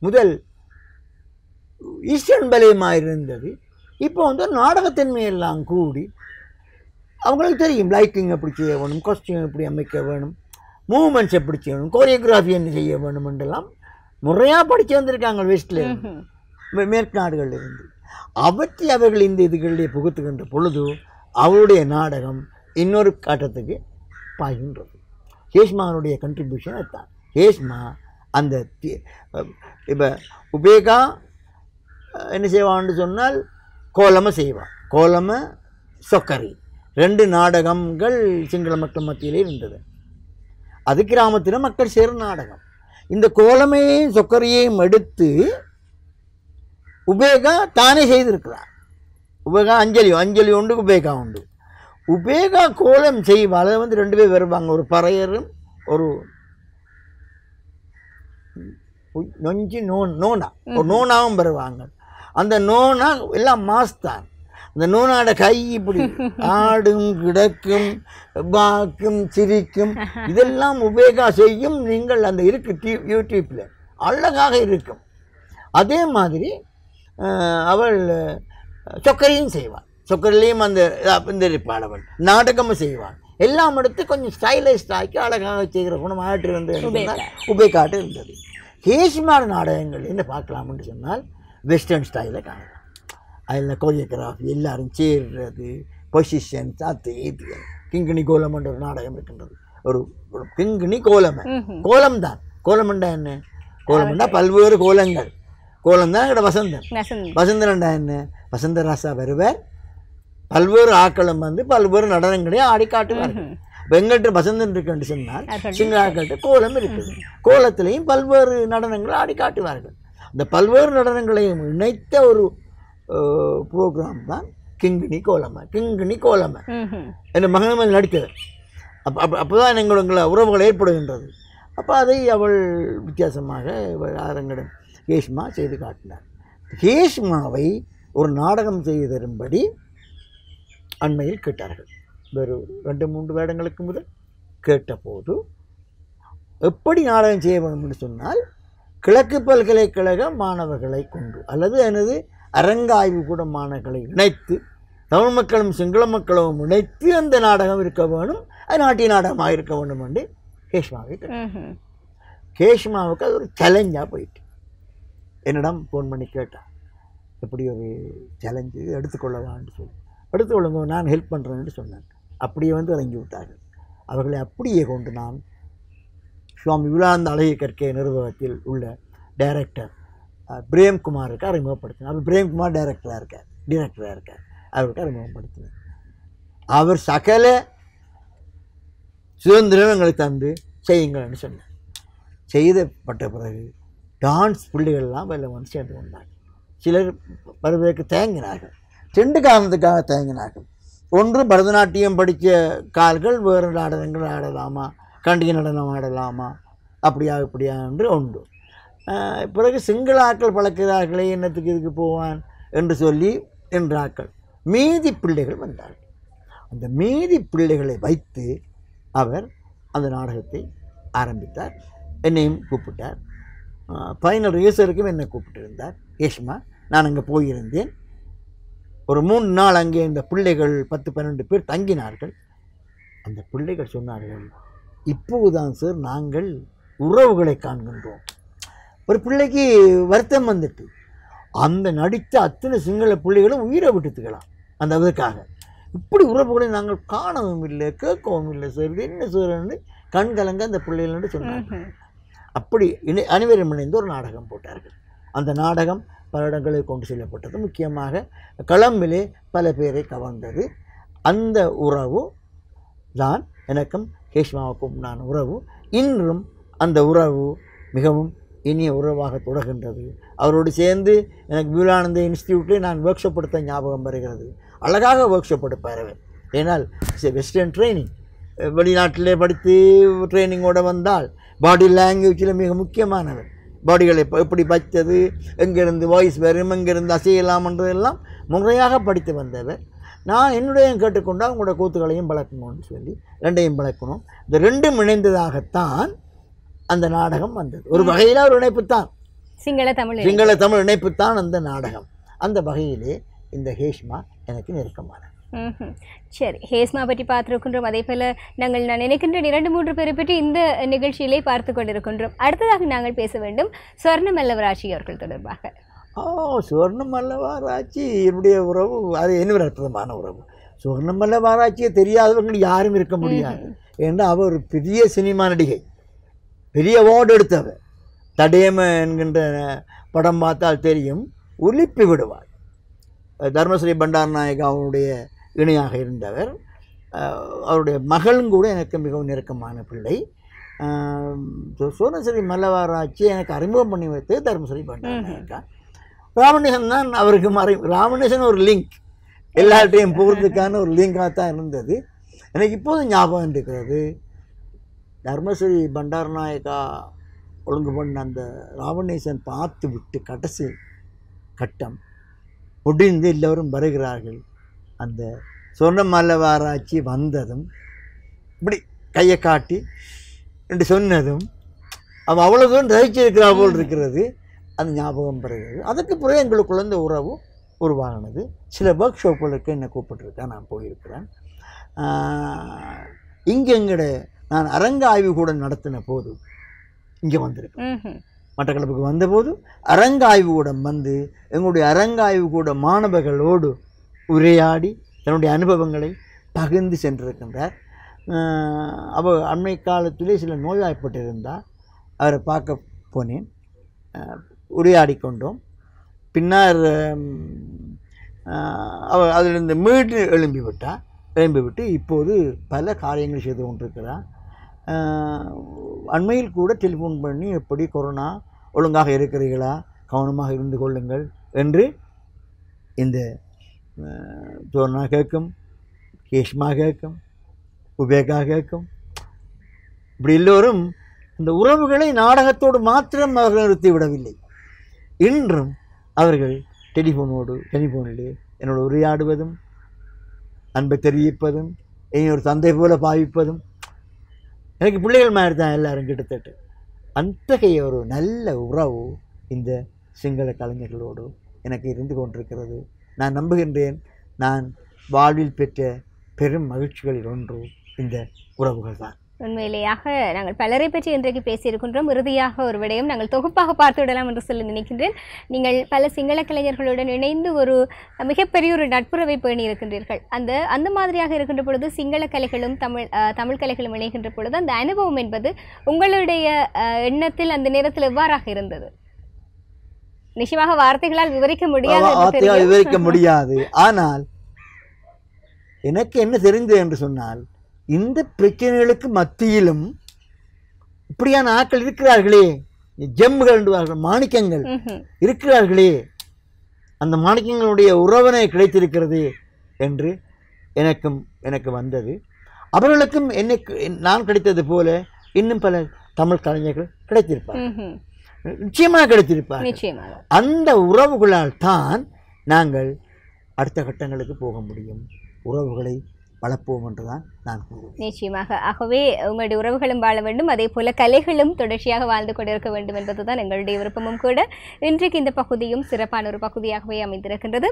முதல் ஈஸ்டர்ன் பலேமாக இருந்தது இப்போ வந்து நாடகத்தன்மையெல்லாம் கூடி அவங்களுக்கு தெரியும் லைட்டிங் எப்படி செய்ய வேணும் காஸ்டியூம் எப்படி அமைக்க வேணும் மூமெண்ட்ஸ் எப்படி செய்யணும் கோரியோகிராஃபி என்ன செய்ய வேணும் என்றெல்லாம் முறையாக படித்து வந்திருக்காங்க வெஸ்டில் மேற்கு நாடுகளில் இருந்து அவற்றை அவர்கள் இந்த இதுகளிலே புகுத்துகின்ற பொழுது அவருடைய நாடகம் இன்னொரு காட்டத்துக்கு பாய்கின்றது. ஹேஷ்மானுடைய கண்ட்ரிபியூஷன் அதுதான். ஹேஷ்மா அந்த இப்போ உபேகா என்ன செய்வான்னு சொன்னால் கோலம செய்வான். கோலம சொக்கரி. ரெண்டு நாடகங்கள் சிங்கள மக்கள் மத்தியிலே இருந்தது. அது கிராமத்தில் மக்கள் சேரும் நாடகம். இந்த கோலமையையும் சொக்கரையையும் எடுத்து உபேகா தானே செய்திருக்கிறார். உபேகா அஞ்சலி அஞ்சலி உண்டு உபேகா உண்டு. உபேகா கோலம் செய்வாள் அதை வந்து ரெண்டு பேர் வருவாங்க. ஒரு பறையரும் ஒரு நொஞ்சி நோன் நோனா. ஒரு நோனாவும் வருவாங்க. அந்த நோனா எல்லாம் மாஸ் தான் அந்த நோனாட கை இப்படி [LAUGHS] ஆடும் கிடக்கும் பாக்கும் சிரிக்கும். இதெல்லாம் உபேகா செய்யும். நீங்கள் அந்த இருக்கு டி- யூடியூப்பில் அழகாக இருக்கும். அதே மாதிரி அவள் சொக்கரையும் செய்வாள். சொக்கரிலையும் அந்த இருப்பாளவள் நாடகமும் செய்வாள். எல்லாம் எடுத்து கொஞ்சம் ஸ்டைலைஸ்ட் ஆக்கி அழகாக செய்கிற குணம் ஆற்று வந்து உபேகாட்டு இருந்தது. ஹேஷ்மார் நாடகங்கள் என்ன பார்க்கலாம்னு சொன்னால் வெஸ்டர்ன் ஸ்டைலில் காணலாம். அதில் கோரியோகிராஃபி எல்லாரும் சேர்றது பொசிஷன்ஸ் அது இது. கிங்கிணி கோலம் என்ற ஒரு நாடகம் இருக்கின்றது. ஒரு ஒரு கிங்கிணி கோலம். கோலம் தான் கோலம்ண்டா என்ன? கோலம்ண்டா பல்வேறு கோலங்கள். கோலம் தான் எங்கட வசந்தன் வசந்த் வசந்தன்டா என்ன? வசந்த ராசா வருவார். பல்வேறு ஆக்களும் வந்து பல்வேறு நடனங்களையும் ஆடி காட்டுவார்கள் இப்போ எங்கள்கிட்ட வசந்தன் இருக்குன்னு சொன்னால் சிங்கள ஆக்கள்கிட்ட கோலம் இருக்குது. கோலத்திலையும் பல்வேறு நடனங்களை ஆடி காட்டுவார்கள் அந்த பல்வேறு நடனங்களையும் இணைத்த ஒரு ப்ரோக்ராம் தான் கிங்கிணி கோலமை கிங்கிணி கோலமை என் மகன் நடித்தது அப்போ அப்போ அப்போ தான் எங்களுங்களை உறவுகள் ஏற்படுகின்றது. அப்போ அதை அவள் வித்தியாசமாக இவள் ஆரங்கிடம் ஹேஷ்மா செய்து காட்டினார். ஹேஷ்மாவை ஒரு நாடகம் செய்து தரும்படி அண்மையில் கேட்டார்கள். ஒரு ரெண்டு மூன்று வருடங்களுக்கு முதல் கேட்டபோது எப்படி நாடகம் செய்ய வேண்டும் என்று சொன்னால் கிழக்கு பல்கலைக்கழக மாணவர்களை கொண்டு அல்லது எனது அரங்காய்வு கூட மாணவர்களை இணைத்து தமிழ் மக்களும் சிங்கள மக்களும் இணைத்து அந்த நாடகம் இருக்க வேணும் அது நாட்டிய நாடகமாக இருக்க வேண்டும் என்று கேஷ்மாவை கேட்டார். கேஷ்மாவுக்கு அது ஒரு சேலஞ்சாக போயிட்டு. என்னிடம் ஃபோன் பண்ணி கேட்டான். எப்படி ஒரு சேலஞ்சு எடுத்துக்கொள்ளலான்னு சொல்லி. எடுத்துக்கொள்ளுங்க நான் ஹெல்ப் பண்ணுறேன்னு சொன்னேன். அப்படியே வந்து இறங்கி விட்டார்கள். அவர்களை அப்படியே கொண்டு நான் சுவாமி விழாந்த அழகிய கற்கை நிறுவனத்தில் உள்ள டைரக்டர் பிரேம்குமாருக்கு அறிமுகப்படுத்தினார் அவர் பிரேம்குமார் டைரக்டராக இருக்கார் டிரெக்டராக இருக்கார். அவருக்கு அறிமுகப்படுத்தினார் அவர் சகல சுதந்திரம் எங்களுக்கு தந்து செய்யுங்கள்னு சொன்னார் செய்தப்பட்ட பிறகு டான்ஸ் பிள்ளைகள்லாம் வெளில வந்து சேர்ந்து கொண்டார்கள் சிலர் வருவதற்கு தயங்கினார்கள். ரெண்டு காரணத்துக்காக தயங்கினார்கள். ஒன்று பரதநாட்டியம் படித்த கால்கள் வேறு நாடகங்கள் ஆடலாமா கண்டிகை நடனம் ஆடலாமா அப்படியா இப்படியா என்று உண்டு பிறகு சிங்களாக்கள் பழக்கிறார்களே என்னத்துக்கு இதுக்கு போவான் என்று சொல்லி என்றாக்கள் மீதி பிள்ளைகள் வந்தார்கள். அந்த மீதி பிள்ளைகளை வைத்து அவர் அந்த நாடகத்தை ஆரம்பித்தார். என்னையும் கூப்பிட்டார். ஃபைனல் ரிஹர்சலுக்கும் என்னை கூப்பிட்டுருந்தார். யேஷ்மா நான் அங்கே போயிருந்தேன். ஒரு மூணு நாள் அங்கே இந்த பிள்ளைகள் பத்து பன்னெண்டு பேர் தங்கினார்கள். அந்த பிள்ளைகள் சொன்னார்கள் இப்போதுதான் சார் நாங்கள் உறவுகளை காண்கின்றோம். ஒரு பிள்ளைக்கு வருத்தம் வந்துட்டு அந்த நடித்த அத்தனை சிங்கள பிள்ளைகளும் உயிரை விட்டுத்துக்கலாம் அந்த அதற்காக இப்படி உறவுகளை நாங்கள் காணவும் இல்லை கேட்கவும் இல்லை சார் என்ன சார்ன்னு கண் கலங்க அந்த பிள்ளைகள்னு சொன்னாங்க அப்படி இணை அனைவரும் இணைந்து ஒரு நாடகம் போட்டார்கள். அந்த நாடகம் பல இடங்களில் கொண்டு செல்லப்பட்டது. முக்கியமாக களம்பிலே பல பேரை கவர்ந்தது. அந்த உறவு தான் எனக்கும் கேஷ்மாவுக்கும் நான் உறவு. இன்றும் அந்த உறவு மிகவும் இனிய உறவாக தொடர்கின்றது. அவரோடு சேர்ந்து எனக்கு விவேகானந்த இன்ஸ்டியூட்டில் நான் ஒர்க் ஷாப் எடுத்த ஞாபகம் வருகிறது. அழகாக ஒர்க் ஷாப் எடுப்பார் அவர். ஏனால் வெஸ்டர்ன் ட்ரைனிங் வெளிநாட்டிலே படித்து ட்ரைனிங்கோடு வந்தால் பாடி லாங்குவேஜில் மிக முக்கியமானவர். பாடிகளை எப்ப- எப்படி வைத்தது எங்கேருந்து வாய்ஸ் வரும் எங்கேருந்து அசையலாம்ன்றதெல்லாம் முறையாக படித்து வந்தவர். நான் என்னுடைய கேட்டுக்கொண்டால் உங்களோட கூத்துகளையும் பழக்கணும்னு சொல்லி ரெண்டையும் பழக்கணும் இந்த ரெண்டும் இணைந்ததாகத்தான் அந்த நாடகம் வந்தது. ஒரு வகையில் ஒரு இணைப்புத்தான். சிங்கள தமிழ் சிங்கள தமிழ் இணைப்புத்தான் அந்த நாடகம். அந்த வகையிலே இந்த ஹேஷ்மா எனக்கு நெருக்கமானது. சரி ஹேஸ்மா பற்றி பார்த்திருக்கின்றோம். அதே போல நாங்கள் நான் நினைக்கின்றேன் இரண்டு மூன்று பேரை பற்றி இந்த நிகழ்ச்சியிலே பார்த்து கொண்டிருக்கின்றோம். அடுத்ததாக நாங்கள் பேச வேண்டும் சொர்ண மல்லவராட்சி அவர்கள் தொடர்பாக. ஓ சுவர்ணம் மல்லவாராய்ச்சி என்னுடைய உறவு அது என்ன அற்புதமான உறவு. சுவர்ணம் மல்லவாராய்ச்சியை தெரியாதவங்க யாரும் இருக்க முடியாது. ஏன்னா அவர் ஒரு பெரிய சினிமா நடிகை. பெரிய அவார்டு எடுத்தவர். தடேம என்கின்ற படம் பார்த்தால் தெரியும். உலிப்பி விடுவார். தர்மஸ்ரீ பண்டார் நாயக் அவருடைய இணையாக இருந்தவர். அவருடைய மகளும் கூட எனக்கு மிகவும் நெருக்கமான பிள்ளை. ஆம், சோ- சோனஸ்ரீ மல்லவாராய்ச்சி எனக்கு அறிமுகம் பண்ணி வைத்தது தர்மஸ்ரீ பண்டார் நாயக்கா ராமநேசன் தான் அவருக்கு மறை ராமநேசன் ஒரு லிங்க். எல்லார்ட்டையும் போகிறதுக்கான ஒரு லிங்காக தான் இருந்தது. எனக்கு இப்போதும் ஞாபகம் இருக்கிறது. தர்மஸ்ரீ பண்டார் நாயக்கா ஒழுங்கு பண்ண அந்த ராவணேசன் பார்த்து விட்டு கடைசி கட்டம். முடிந்து எல்லோரும் வருகிறார்கள். அந்த சொர்ணமல்லவாராய்ச்சி வந்ததும் இப்படி கையை காட்டி என்று சொன்னதும் அவள் அவ்வளோ தூரம் ரசிச்சிருக்கிறா போல் இருக்கிறது. அது ஞாபகம் பெறுகிறது. அதுக்கு பிறகு எங்களுக்குள்ள இந்த உறவு உருவாகினது சில ஒர்க் ஷாப்புகளுக்கு என்னை கூப்பிட்டுருக்கேன் நான் போயிருக்கிறேன். இங்கே எங்கட நான் அரங்க ஆய்வு கூட நடத்தின போது இங்கே வந்திருக்கேன். மட்டக்களப்புக்கு வந்தபோது அரங்காய்வு கூடம் வந்து எங்களுடைய அரங்காய்வு கூட மாணவர்களோடு உரையாடி தன்னுடைய அனுபவங்களை பகிர்ந்து சென்றிருக்கின்றார். ஆஹ் அவர் அண்மை காலத்திலே சில நோய்வாய்ப்பட்டிருந்தார் அவரை பார்க்க போனேன். உரையாடி கொண்டோம். பின்னர் அவர் அதிலிருந்து மீட்டு எழும்பி விட்டார் எழும்பி விட்டு இப்போது பல காரியங்கள் செய்து கொண்டிருக்கிறார். அண்மையில் கூட டெலிஃபோன் பண்ணி எப்படி கொரோனா ஒழுங்காக இருக்கிறீர்களா? கவனமாக இருந்து கொள்ளுங்கள் என்று இந்த தோரணா கேட்கும் கேஷ்மா கேட்கும் உபேகா கேட்கும். இப்படி எல்லோரும் இந்த உறவுகளை நாடகத்தோடு மாத்திரம் அவர்கள் நிறுத்திவிடவில்லை. இன்றும் அவர்கள் டெலிஃபோனோடு டெலிஃபோனிலே என்னோட உரையாடுவதும் அன்பை தெரிவிப்பதும் என்னை ஒரு தந்தை போல பாவிப்பதும் எனக்கு பிள்ளைகள் மாதிரி தான் எல்லாரும் கிட்டத்தட்ட. அத்தகைய ஒரு நல்ல உறவு இந்த சிங்கள கலைஞர்களோடு எனக்கு இருந்து கொண்டிருக்கிறது. நான் நம்புகின்றேன். நான் வாழ்வில் பெற்ற பெரும் மகிழ்ச்சிகளில் ஒன்று இந்த உறவுகள் தான் உண்மையிலேயாக நாங்கள் பலரை பற்றி இன்றைக்கு பேசியிருக்கின்றோம். இறுதியாக ஒரு விடயம் நாங்கள் தொகுப்பாக பார்த்து விடலாம் என்று சொல்லி நினைக்கின்றேன். நீங்கள் பல சிங்கள கலைஞர்களுடன் இணைந்து ஒரு மிகப்பெரிய ஒரு நட்புறவை பேணி இருக்கின்றீர்கள். அந்த அந்த மாதிரியாக இருக்கின்ற பொழுது சிங்கள கலைகளும் தமிழ் அஹ், தமிழ் கலைகளும் இணைகின்ற பொழுது அந்த அனுபவம் என்பது உங்களுடைய அஹ், எண்ணத்தில் அந்த நேரத்தில் எவ்வாறாக இருந்தது? நிச்சயமாக வார்த்தைகளால் விவரிக்க முடியாது வார்த்தையால். விவரிக்க [LAUGHS] முடியாது ஆனால் எனக்கு என்ன தெரிந்தது என்று சொன்னால் இந்த பிரச்சனைகளுக்கு மத்தியிலும் இப்படியான ஆட்கள் இருக்கிறார்களே ஜெம்முகள் மாணிக்கங்கள். இருக்கிறார்களே அந்த மாணிக்கங்களுடைய உறவினை கிடைத்திருக்கிறது என்று எனக்கும் எனக்கு வந்தது அவர்களுக்கும் எனக்கு நான் கிடைத்தது போல இன்னும் பல தமிழ் கலைஞர்கள் கிடைத்திருப்பார் ம்ஹும். நிச்சயமாக கிடைத்திருப்பார் அந்த உறவுகளால் தான் நாங்கள் அடுத்த கட்டங்களுக்கு போக முடியும். உறவுகளை வளர்ப்போம் என்றுதான் நான் நிச்சயமாக. ஆகவே உங்களுடைய உறவுகளும் வாழ வேண்டும். அதே போல கலைகளும் தொடர்ச்சியாக வாழ்ந்து கொண்டிருக்க வேண்டும் என்பதுதான் எங்களுடைய விருப்பமும் கூட. இன்றைக்கு இந்த பகுதியும் சிறப்பான ஒரு பகுதியாகவே அமைந்திருக்கின்றது.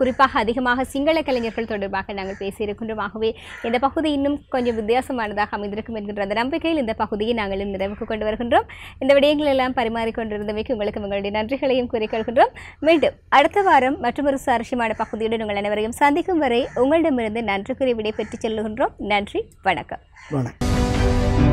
குறிப்பாக அதிகமாக சிங்கள கலைஞர்கள் தொடர்பாக நாங்கள் பேசியிருக்கின்றோம். ஆகவே இந்த பகுதி இன்னும் கொஞ்சம் வித்தியாசமானதாக அமைந்திருக்கும் என்கின்ற அந்த நம்பிக்கையில் இந்த பகுதியை நாங்களும் நிறைவுக்கு கொண்டு வருகின்றோம். இந்த விடயங்கள் எல்லாம் பரிமாறிக்கொண்டிருந்தமைக்கு உங்களுக்கு எங்களுடைய நன்றிகளையும் கூறிக்கொள்கின்றோம் மீண்டும் அடுத்த வாரம் மற்றொரு சுவாரஸ்யமான பகுதியுடன் உங்கள் அனைவரையும் சந்திக்கும் வரை உங்களிடமிருந்து நன்றி கூறி விடை பெற்றுச் செல்லுகின்றோம் நன்றி வணக்கம். வணக்கம்.